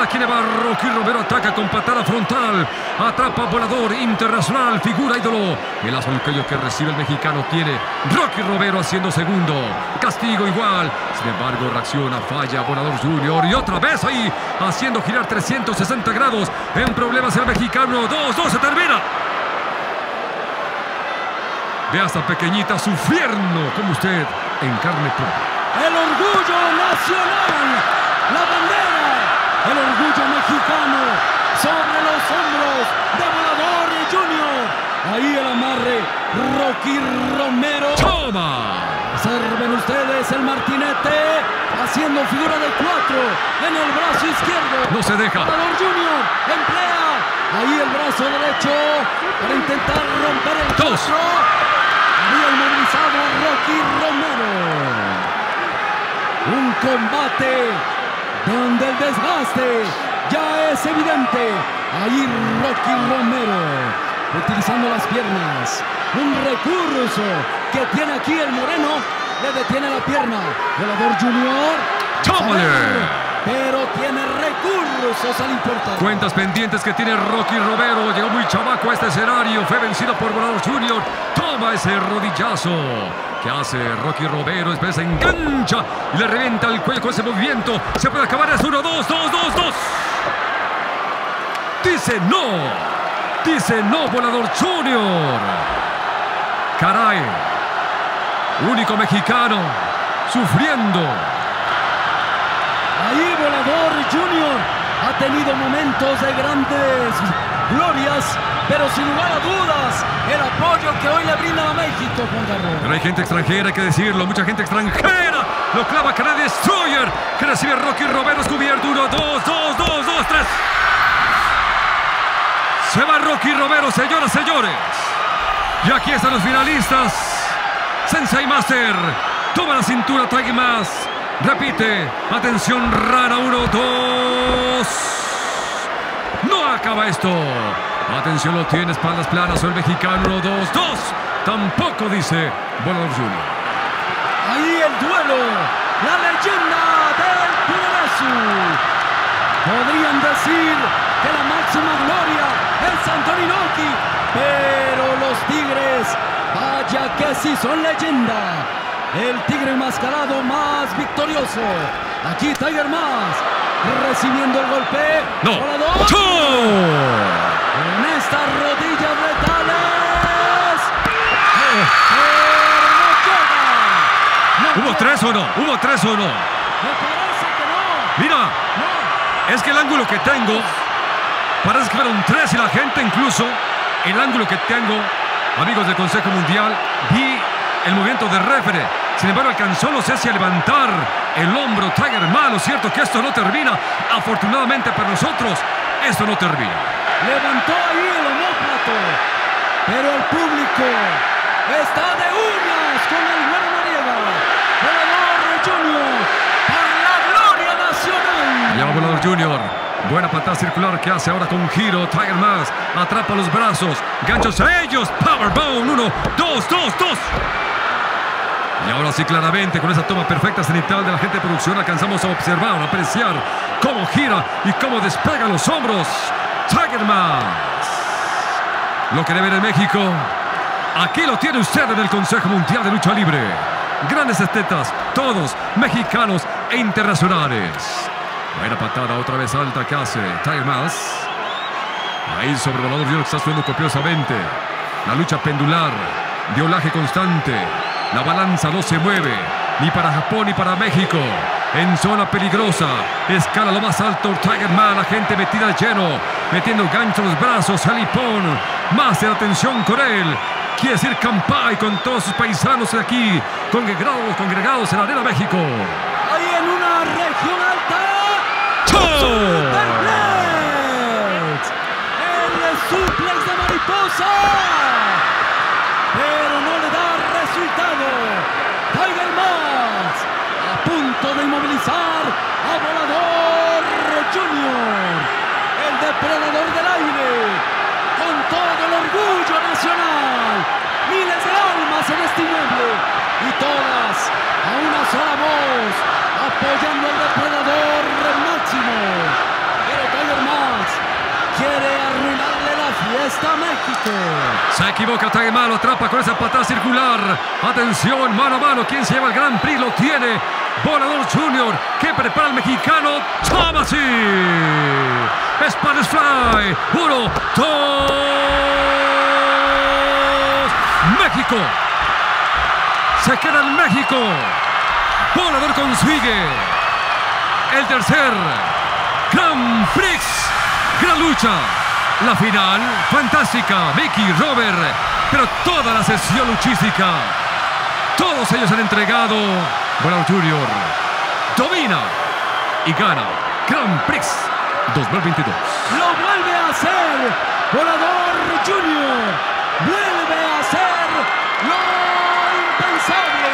Aquí le va. Rocky Romero ataca con patada frontal. Atrapa Volador Internacional, figura ídolo. El azul que recibe el mexicano tiene Rocky Romero haciendo segundo. Castigo igual. Sin embargo, reacciona, falla Volador Junior. Y otra vez ahí, haciendo girar 360 grados. En problemas el mexicano. 2-2 se termina. Ve a esta pequeñita sufriendo como usted en carne propia. El orgullo nacional, la bandera, el orgullo mexicano sobre los hombros de Volador Junior. Ahí el amarre, Rocky Romero. ¡Toma! Observen ustedes el martinete haciendo figura de cuatro en el brazo izquierdo. No se deja. Volador Junior emplea ahí el brazo derecho para intentar romper el Dos. cuatro. A Rocky Romero. Un combate donde el desgaste ya es evidente. Ahí Rocky Romero utilizando las piernas. Un recurso que tiene aquí el Moreno. Le detiene la pierna. Volador Junior. Pero tiene recursos al importante. Cuentas pendientes que tiene Rocky Romero. Llegó muy chavaco a este escenario. Fue vencido por Volador Junior. Toma ese rodillazo. que hace Rocky Romero? Después se engancha y le revienta el cuello con ese movimiento. Se puede acabar. Es 1, 2, 2, 2, 2. Dice no. Dice no, Volador Junior. Caray. Único mexicano sufriendo. Ahí Volador Junior ha tenido momentos de grandes glorias, pero sin lugar a dudas, el apoyo que hoy le brinda a México, Juan Carlos. Pero hay gente extranjera, hay que decirlo, mucha gente extranjera. Lo clava Canadian Destroyer, que recibe Rocky Romero, cubierto. Uno, dos, dos, dos, dos, tres. Se va Rocky Romero, señoras, señores. Y aquí están los finalistas. Sensei Master. Toma la cintura, Tiger más. Repite. Atención, rara. Uno, dos. No acaba esto. Atención, lo tiene. Espaldas planas. El mexicano. Dos, dos. Tampoco dice Volador Junior. Ahí el duelo, la leyenda del Puroresu. Podrían decir que la máxima gloria es Antoninoki, pero los Tigres, vaya que sí son leyenda. El Tigre enmascarado más victorioso. Aquí Tiger Más recibiendo el golpe. No. En estas rodillas letales. No. No ¿Hubo tres o no? ¿Hubo tres o no? Me parece que no. Mira, No. es que el ángulo que tengo, parece que fueron tres y la gente incluso, el ángulo que tengo, amigos del Consejo Mundial, vi el movimiento de refere. Sin embargo, alcanzó, sé si a levantar el hombro Tiger Malo. Cierto que esto no termina. Afortunadamente para nosotros, esto no termina. Levantó ahí el homóplato. Pero el público está de uñas con el Güero Noriega. Volador Junior por la gloria nacional. Allá va Volador Junior. Buena patada circular que hace ahora con giro. Tiger Mask atrapa los brazos. Ganchos a ellos. Powerbomb. Uno, dos, dos, dos. Ahora sí, claramente, con esa toma perfecta cenital de la gente de producción, alcanzamos a observar, a apreciar cómo gira y cómo despega los hombros. Tiger Mask. Lo que debe ver en México. Aquí lo tiene usted en el Consejo Mundial de Lucha Libre. Grandes estetas, todos mexicanos e internacionales. Buena patada, otra vez alta que hace Tiger Mask. Ahí sobre Junior que está subiendo copiosamente. La lucha pendular, de constante. La balanza no se mueve, ni para Japón ni para México. En zona peligrosa, escala lo más alto Tiger Man, la gente metida de lleno, metiendo gancho en los brazos, Jalipón, más de atención con él. quiere decir Campay con todos sus paisanos aquí, congregados, congregados en la Arena México. Ahí en una región alta. ¡Superplex! El suplex de mariposa. Pero no resultado. Tiger Mask a punto de inmovilizar a Volador Junior. El depredador del aire. Con todo el orgullo nacional. Miles de almas en este inmueble. Y todas a una sola voz. Apoyando al depredador máximo. Pero Tiger Mask quiere arruinarle a México. Se equivoca Man, lo atrapa con esa patada circular. Atención, mano a mano, ¿quién se lleva el Gran Prix? Lo tiene Volador Junior, que prepara el mexicano Tomasi. Spanish Fly, uno, dos. México. Se queda en México. Volador consigue el tercer Grand Prix. Gran lucha. La final, fantástica. Mickey, Robert, pero toda la sesión luchística. Todos ellos han entregado. Volador Junior domina y gana Grand Prix 2022. Lo vuelve a hacer. Volador Junior. Vuelve a hacer lo impensable.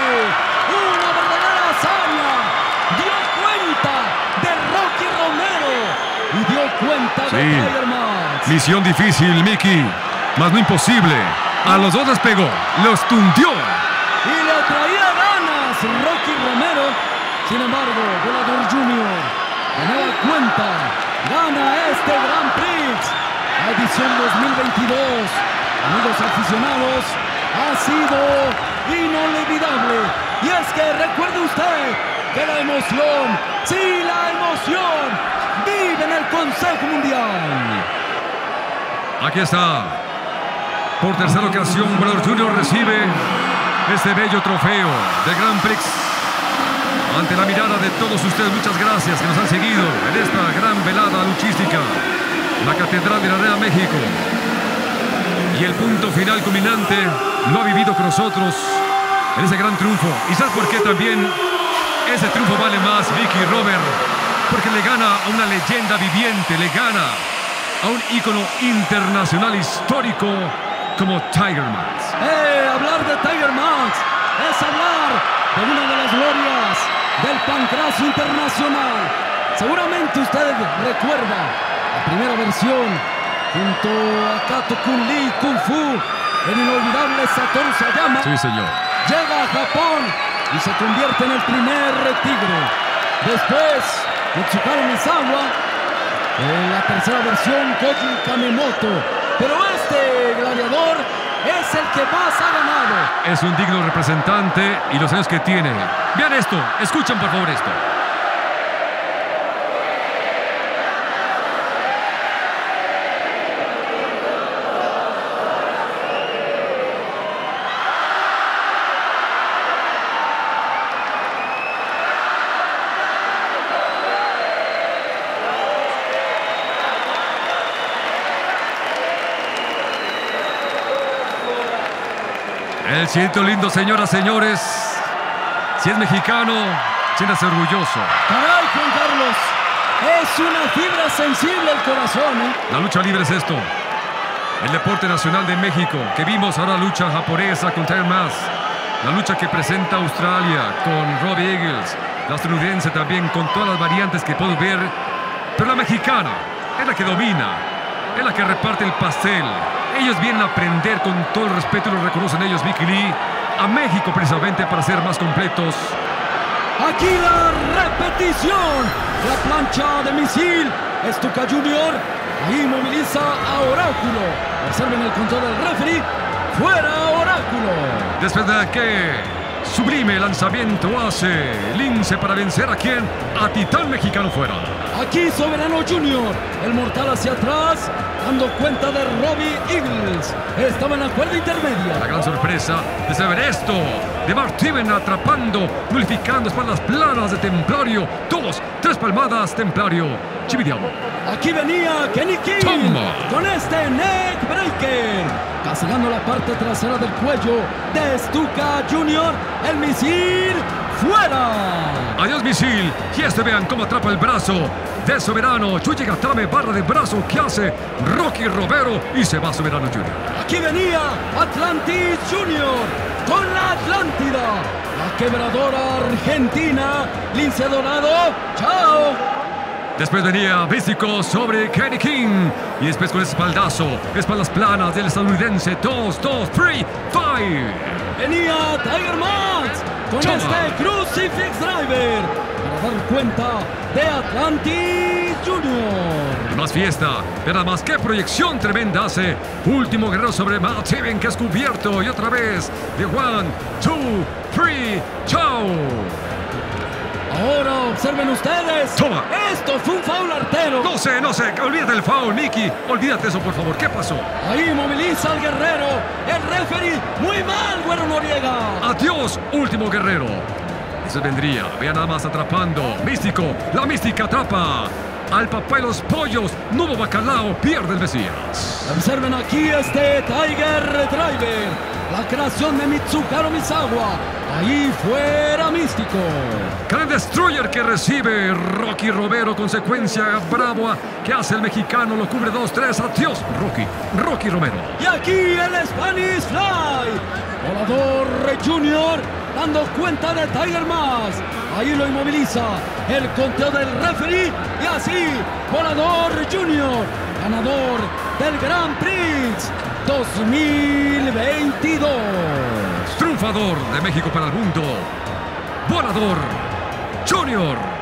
Una verdadera hazaña. Dio cuenta de Rocky Romero. Y dio cuenta de Sí. Tiger Mask. Misión difícil, Mickey, más no imposible. A los dos les pegó, los tundió. Y le traía ganas Rocky Romero. Sin embargo, Volador Junior ganaba cuenta. Gana este Grand Prix. La edición 2022. Amigos aficionados, ha sido inolvidable. Y es que recuerde usted que la emoción, sí, la emoción, vive en el Consejo Mundial. Aquí está. Por tercera ocasión, Volador Junior recibe este bello trofeo de Grand Prix. Ante la mirada de todos ustedes, muchas gracias que nos han seguido en esta gran velada luchística. La Catedral de la Arena México. Y el punto final culminante lo ha vivido con nosotros en ese gran triunfo. ¿Y sabes por qué también ese triunfo vale más, Vicky Robert? Porque le gana a una leyenda viviente, le gana a un ícono internacional histórico como Tiger Mask. Eh, hablar de Tiger Mask es hablar de una de las glorias del pancracio internacional. Seguramente usted recuerda la primera versión junto a Kato Kun Lee Kung Fu, el inolvidable Satoru Sayama. Sí, señor. Llega a Japón y se convierte en el primer tigre. Después, Mitsuharu Misawa, en la tercera versión, Koji Kamemoto. Pero este gladiador es el que más ha ganado. Es un digno representante y los años que tiene. Vean esto, escuchen por favor esto. El siento lindo, señoras, señores. Si es mexicano, siéntase orgulloso. Caray, Juan Carlos, es una fibra sensible el corazón. ¿eh? La lucha libre es esto. El deporte nacional de México, que vimos ahora lucha japonesa con Tiger Mask. La lucha que presenta Australia con Robbie Eagles. La estadounidense también con todas las variantes que puedo ver. Pero la mexicana es la que domina. Es la que reparte el pastel. Ellos vienen a aprender con todo el respeto y lo reconocen ellos, Vicky Lee, a México precisamente para ser más completos. Aquí la repetición. La plancha de misil. Estuca Junior. Ahí moviliza a Oráculo. Observen el control del referee. Fuera Oráculo. Después de que sublime lanzamiento hace Lince para vencer a quien? A Titán Mexicano fuera. Aquí Soberano Junior. El mortal hacia atrás. Dando cuenta de Robbie Eagles. Estaba en la cuerda La intermedia. gran sorpresa de saber esto. De Mark Steven atrapando, nulificando espaldas planas de Templario. Dos, tres palmadas, Templario. Chividiamo. Aquí venía Kenny King Toma. con este neck breaker. Rasgando la parte trasera del cuello de Stuka Junior. El misil fuera. Adiós misil. Y este vean cómo atrapa el brazo de Soberano. Chuchi Gatame, barra de brazo que hace Rocky Romero y se va Soberano Junior. Aquí venía Atlantis Junior con la Atlántida. La quebradora argentina. Lince Dorado. Chao. Después venía Místico sobre Kenny King. Y después con ese espaldazo, espaldas planas del estadounidense. 2, 2, 3, 5. Venía Tiger Max con este Crucifix Driver para dar cuenta de Atlantis Junior. Y más fiesta, pero más qué proyección tremenda hace. Último guerrero sobre Matt Taven que es cubierto. Y otra vez de 1, 2, 3, chao. Ahora observen ustedes. Toma. Esto fue un foul artero. No sé, no sé, olvídate del foul, Mickey. Olvídate eso, por favor. ¿Qué pasó? Ahí moviliza al guerrero. El referee. Muy mal, Güero Noriega. Adiós, último guerrero. Eso vendría. Vean nada más atrapando. Místico. La mística atrapa. Al papá de los pollos. Nuevo bacalao. Pierde el Mesías. Observen aquí este Tiger Driver. La creación de Mitsuharu Misawa. Ahí fuera místico. Gran Destroyer que recibe Rocky Romero. Consecuencia brava que hace el mexicano. Lo cubre 2-3. Adiós, Rocky. Rocky Romero. Y aquí el Spanish Fly. Volador Junior dando cuenta de Tiger Mask. Ahí lo inmoviliza el conteo del referee. Y así, Volador Junior, ganador del Grand Prix 2022. Triunfador de México para el mundo. Volador Junior.